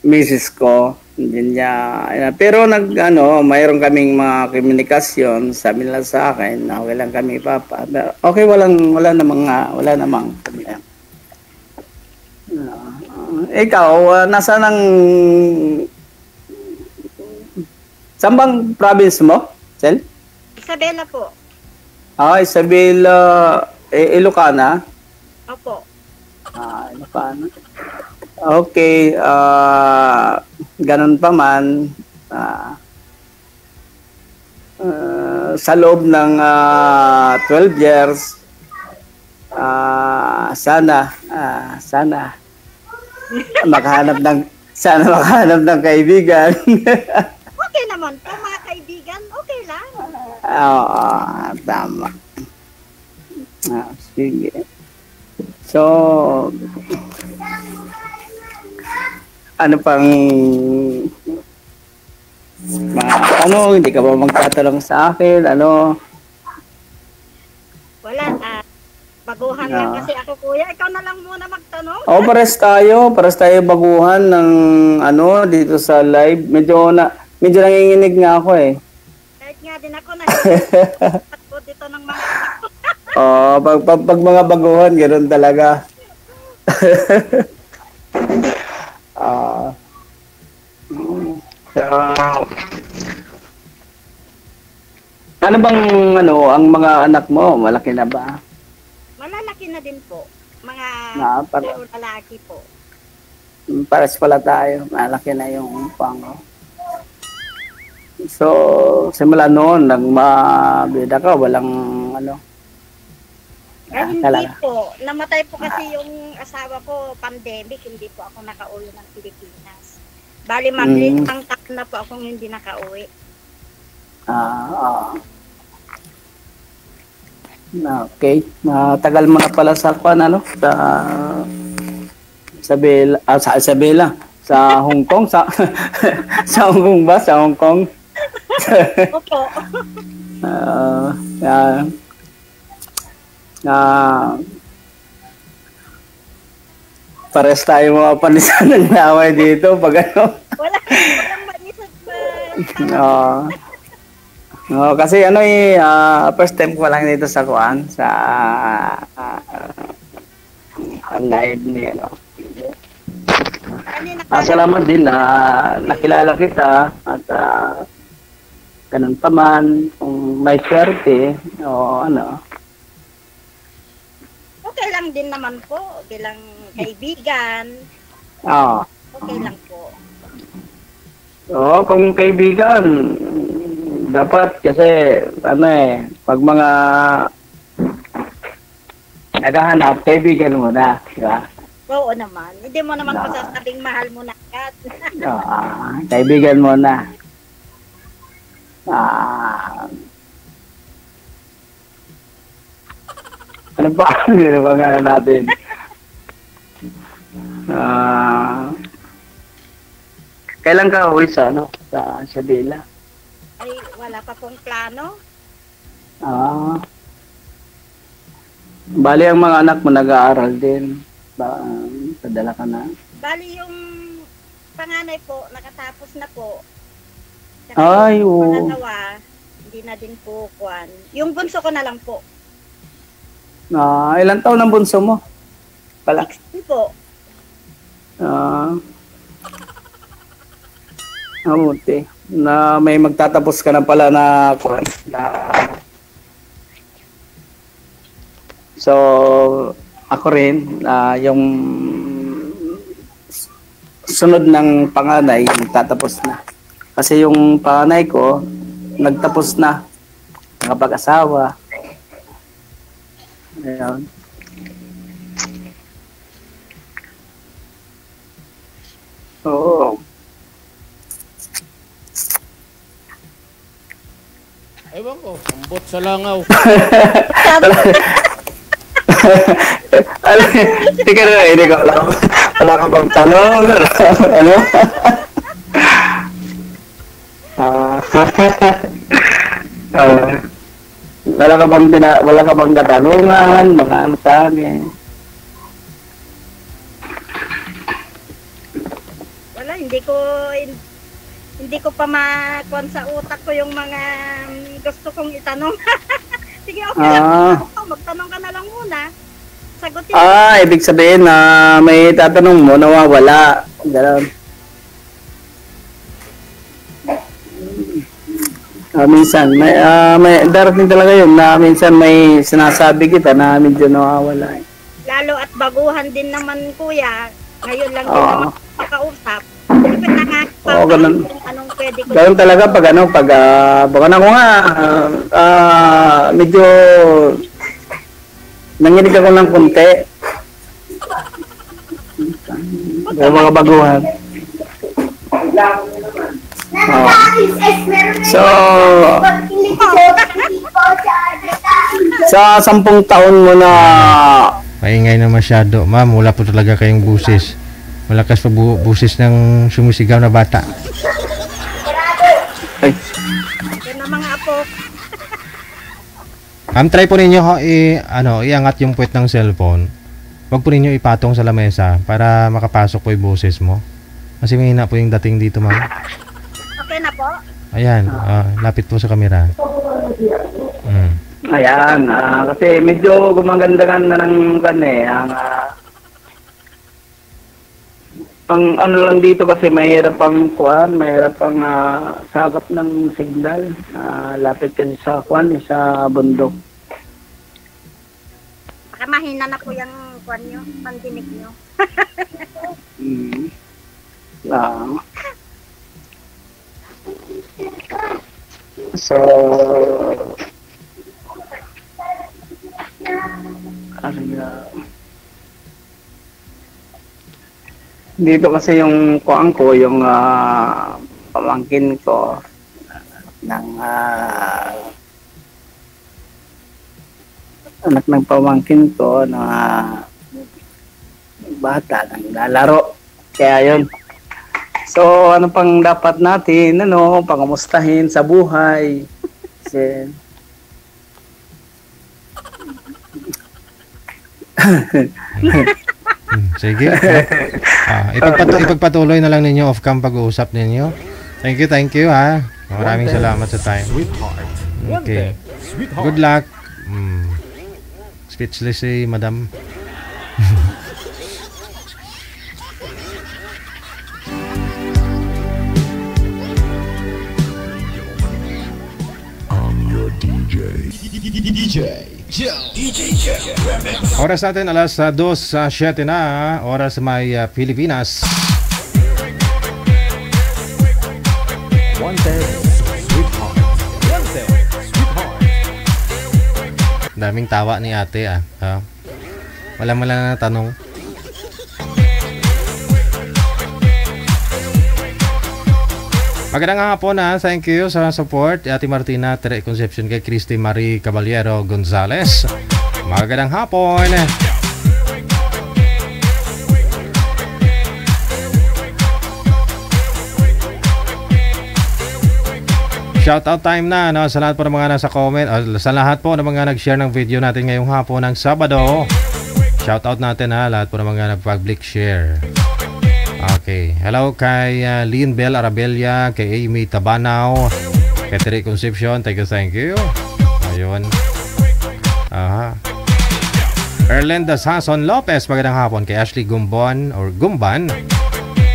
misis ko ayun, pero nag ano mayroon kaming mga komunikasyon sabi nila sa akin na okay lang kami papa Pero, okay walang wala namang ah, wala namang problema Ah, ikaw uh, nasa nang saan bang province mo Sel? Isabela po. Ah, Isabela eh, Ilocana Opo. Ah, ano? Okay, ah ganun pa man ah, ah, sa loob ng ah, 12 years ah, sana ah, sana makahanap ng sana makahanap ng kaibigan. Okay naman po, mga kaibigan. Okay lang. Oo, tama. Ah, sige. So, ano pang mga ano, hindi ka ba magtatanong sa akin, ano, Wala. ah baguhan lang Ah. kasi ako, kuya. Ikaw na lang muna magtanong. o pares tayo, pares tayo baguhan ng ano, dito sa live. Medyo na, medyo nanginginig nga ako eh. Kahit nga din ako na dito ng mga Oh, pag, pag, pag mga baguhan, ganoon talaga. Ah. So, ano bang ano, ang mga anak mo, malaki na ba? malalaki na din po. Mga Na, para- lalaki po. Mm, Pares pala tayo, malaki na yung pango. So, simula noon, nang mabida ka, walang ano. Ah, hindi talaga. po. Namatay po kasi yung asawa ko, pandemic, hindi po ako nakauwi ng Pilipinas. Bali, mabilis Mm. ang taon na po akong hindi nakauwi. Ah, ah. Okay. Matagal mo na pala sa kwan, ano? Sa sa Bella, ah, sa Isabela, sa Hong Kong, sa sa Hong Kong ba? Sa Hong Kong? Opo. Ah, ah, ah, pares tayo mga panisan ng laway dito pag ano. Wala, walang maisip pa. Oo. Oo, kasi ano eh, ah, first time ko lang dito sa Kuan, sa ah, live ni ano. Ah, salamat din na nakilala kita at ah, ganun pa man, kung may swerte o ano. Okay lang din naman po, bilang kaibigan. Oo. Okay lang po. Oo, kung kaibigan, dapat kasi, ano eh, pag mga naghahanap, kaibigan mo na, di ba? Oo naman. Hindi mo naman Ah. pasasabing mahal mo na agad. Ah, kaibigan mo na. Ah. Ano ba? Ba nga natin? Ah. kailan ka uwi sa ano? Sa Sabila? Ay, wala pa pong plano. Ah. Bali ang mga anak mo nag-aaral din. Ba, padala ka na. Bali yung panganay po, nakatapos na po. Ay, yung oo. pangalawa, hindi na din po kuan. Yung bunso ko na lang po. Ah, ilang taon ang bunso mo? Pala. Yun po. Ah. Mabuti. Na may magtatapos ka na pala na na So, ako rin, ah, yung sunod ng panganay, tatapos na. Kasi yung panganay ko, nagtapos na. nakapag-asawa. Ayun. Oo. Ewan ko, ambot sa langaw. Alam, hindi ka na, hindi ka, wala ka, wala ka bang tanong, ano? Ah, ah, wala ka bang, tina, wala ka bang katanungan, mga ano sa akin? Wala, hindi ko hindi ko pa makuan sa utak ko yung mga mm, gusto kong itanong. Sige, okay lang. Ah. Oh, magtanong ka na lang muna. Sagutin Ah, ibig sabihin na may tatanong mo, nawawala. Ganun. Ah, minsan, may, ah, may darating talaga yun na minsan may sinasabi kita na medyo nawawala. eh. Lalo at baguhan din naman kuya. Ngayon lang din Oo. naman makausap. Siyempre Oo, ganun. anong pwede ko. Ganun talaga pag ano, pag uh, baka na ko nga, ah, ah, medyo nanginig ako ng konti. Yung mga baguhan. So, sa sampung taon mo na Maingay na masyado. Ma'am, wala po talaga kayong busis. Malakas pa bu- busis ng sumisigaw na bata. Yan ang mga apo. Ma'am, try po ninyo ho, i, ano, iangat yung puwet ng cellphone. Huwag po ninyo ipatong sa lamesa para makapasok po yung boses mo. Kasi mahina po yung dating dito, ma'am. Na po? Ayan, ah, lapit po sa kamera. Mm. Ayan, ah, kasi medyo gumagandagan na ng kan eh, ang ah, ang ano lang dito kasi mahirap ang kuan, mahirap ang ah, sagap ng signal. Ah, lapit kasi sa kuan, sa bundok. Baka mahina na po yung kwan nyo, pandinig nyo. Mm. Ah. So, ano nga, dito kasi yung kuang ko, yung ah, pamangkin ko ng ah, anak ng pamangkin ko na bata nang lalaro. Kaya yun. So, ano pang dapat natin, ano, pangamustahin sa buhay. Kasi, Hmm, sige. Ah, ipagpatu- ipagpatuloy na lang ninyo off-cam pag-uusap ninyo. Thank you, thank you ha. Maraming salamat sa time. Okay. Good luck. Mm. Speechless si madam. DJ. DJ. DJ Oras natin alas uh, 2 sa 7 na. Oras may uh, Pilipinas. Sweetheart. Sweetheart. Daming tawa ni ate ah. Ha? Wala mo lang na tanong. Magandang hapon ha. Thank you sa support. Ate Martina Tere Conception kay Christy Marie Caballero Gonzales. Magandang hapon. Shoutout time na no, sa lahat po ng mga nasa comment, o, sa lahat po ng mga nag-share ng video natin ngayong hapon ng Sabado. Shoutout natin ha, lahat po ng mga nag-public share. Okay. Hello kay uh, Lynn Bell Arabella, kay Amy Tabanaw, kay Tere Concepcion. Thank you, thank you. Ayun. Aha. Erlenda Sason Lopez, magandang hapon. Kay Ashley Gumbon or Gumban.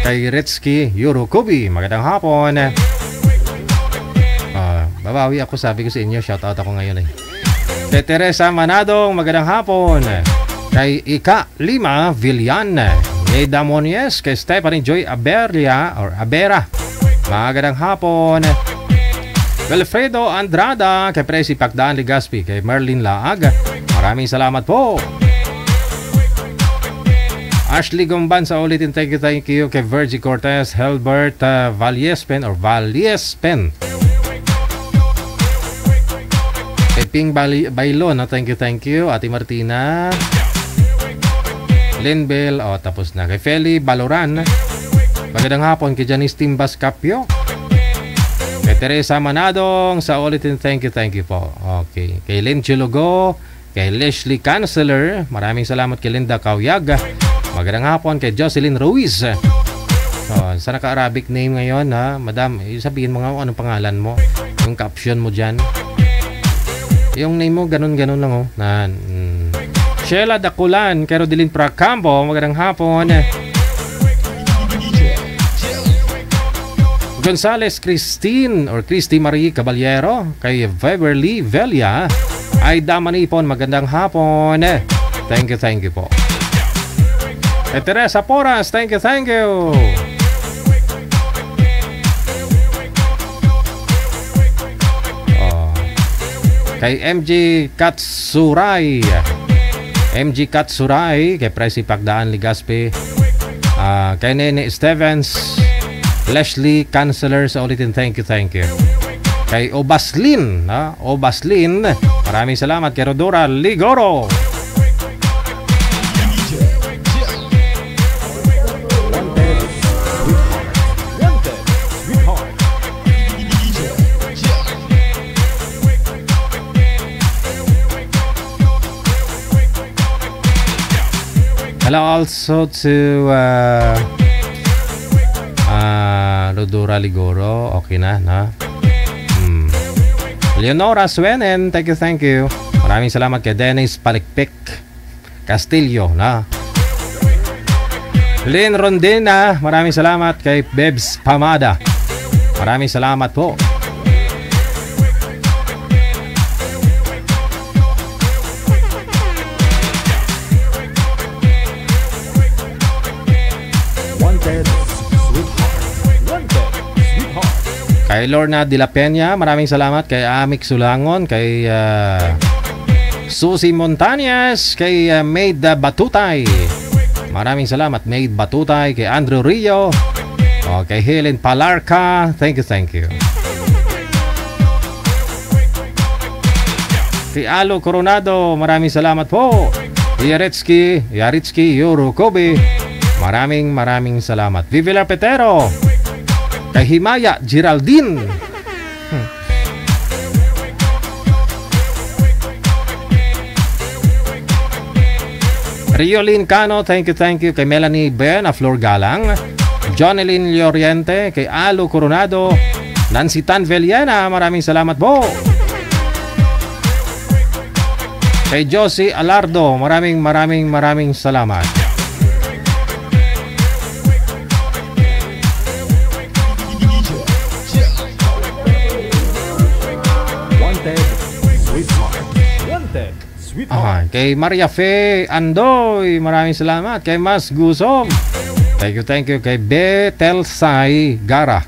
Kay Ritsky Yurukubi, magandang hapon. Ah, babawi ako, sabi ko sa inyo, shoutout ako ngayon eh. Kay Teresa Manadong, magandang hapon. Kay Ika Lima Villan. Kay Damonies, kay Stephanie Joy Aberia or Abera. Magandang hapon. Wilfredo Andrada, kay Presi Pagdaan Ligaspi, kay Merlin Laag. Maraming salamat po. Ashley Gomban sa ulitin thank you thank you kay Virgie Cortez, Helbert uh, Valiespen or Valiespen. Kay Ping Bali, Bailo, no? thank you thank you. Ate Martina. Lynn Bell, oh, tapos na. Kay Feli Baloran. Magandang hapon kay Janice Timbas Capio. Kay Teresa Manadong sa ulitin thank you thank you po. Okay. Kay Lynn Chilogo, kay Leslie Canceller, maraming salamat kay Linda Kauyag. Magandang hapon kay Jocelyn Ruiz. So, sa naka-Arabic name ngayon ha, madam, sabihin mo nga anong pangalan mo, yung caption mo dyan. Yung name mo, ganun-ganun lang oh. Na, mm. Sheila Dakulan, kay Rodelin Pracampo, magandang hapon. Gonzales Christine or Christy Marie Caballero, kay Beverly Velia, ay Damanipon, magandang hapon. Thank you, thank you po. Kay Teresa Poras, thank you, thank you. Oh. Kay MG Katsuray. MG Katsuray, kay Presi Pagdaan Ligaspi. Ah, kay Nene Stevens. Leslie Canceller sa ulitin, thank you, thank you. Kay Obaslin, ha? Obaslin, maraming salamat kay Rodora Ligoro. Hello also to uh, uh, Rodora Ligoro. Okay na, na? Hmm. Leonora Swenen, thank you, thank you. Maraming salamat kay Dennis Palikpik Castillo, na? Lynn Rondina, maraming salamat kay Bebs Pamada. Maraming salamat po. Kay Lorna De La Peña, maraming salamat. Kay Amik Sulangon, kay uh, Susie Montañas, kay uh, Maid Batutay. Maraming salamat, Maid Batutay. Kay Andrew Rio, o kay Helen Palarca. Thank you, thank you. Kay Alo Coronado, maraming salamat po. Yaretski, Yaritski, Yoro Kobe. Maraming maraming salamat. Vivila Petero. Kay Himaya Geraldine. Hmm. Riolin Cano, thank you, thank you. Kay Melanie Ben, a Flor Galang. Jonelyn Lloriente, kay Alo Coronado. Nancy Tan Veliana, maraming salamat po. Kay Josie Alardo, maraming maraming maraming salamat. Kay Maria Fe Andoy, maraming salamat. Kay Mas Gusom. Thank you, thank you. Kay Betel Sai Gara.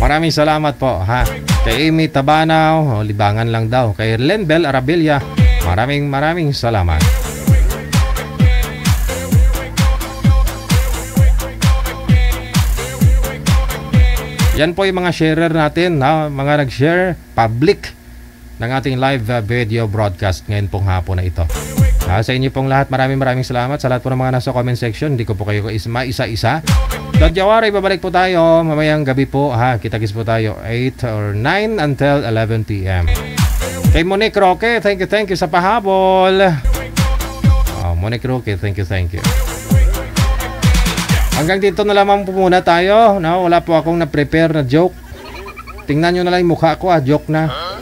Maraming salamat po, ha. Kay Amy Tabanaw, libangan lang daw. Kay Lenbel Arabilia, maraming maraming salamat. Yan po yung mga sharer natin, ha? mga nag-share public ng ating live uh, video broadcast ngayon pong hapon na ito. Ah, sa inyo pong lahat, maraming maraming salamat sa lahat po ng mga nasa comment section. Hindi ko po kayo is isa-isa. Don't you worry, babalik po tayo mamayang gabi po. Ha, kita-kits po tayo 8 or 9 until 11 p.m. Kay Monique Roque, thank you, thank you sa pahabol. Oh, Monique Roque, thank you, thank you. Hanggang dito na lamang po muna tayo. No, wala po akong na-prepare na joke. Tingnan nyo na lang yung mukha ko, ah, joke na.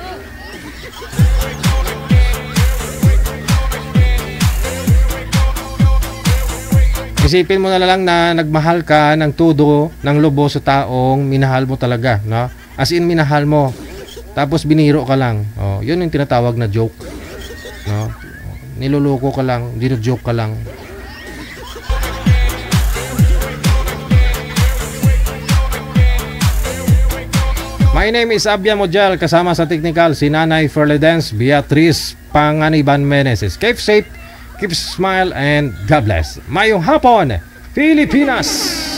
Isipin mo na lang na nagmahal ka ng tudo ng lobo sa taong minahal mo talaga, no? As in minahal mo. Tapos biniro ka lang. Oh, 'yun yung tinatawag na joke. No? Niloloko ka lang, dino-joke ka lang. My name is Abia Mojal kasama sa technical si Nanay Ferledens Beatrice Panganiban Meneses. Keep safe, keep smile and God bless. Mayong hapon, Pilipinas!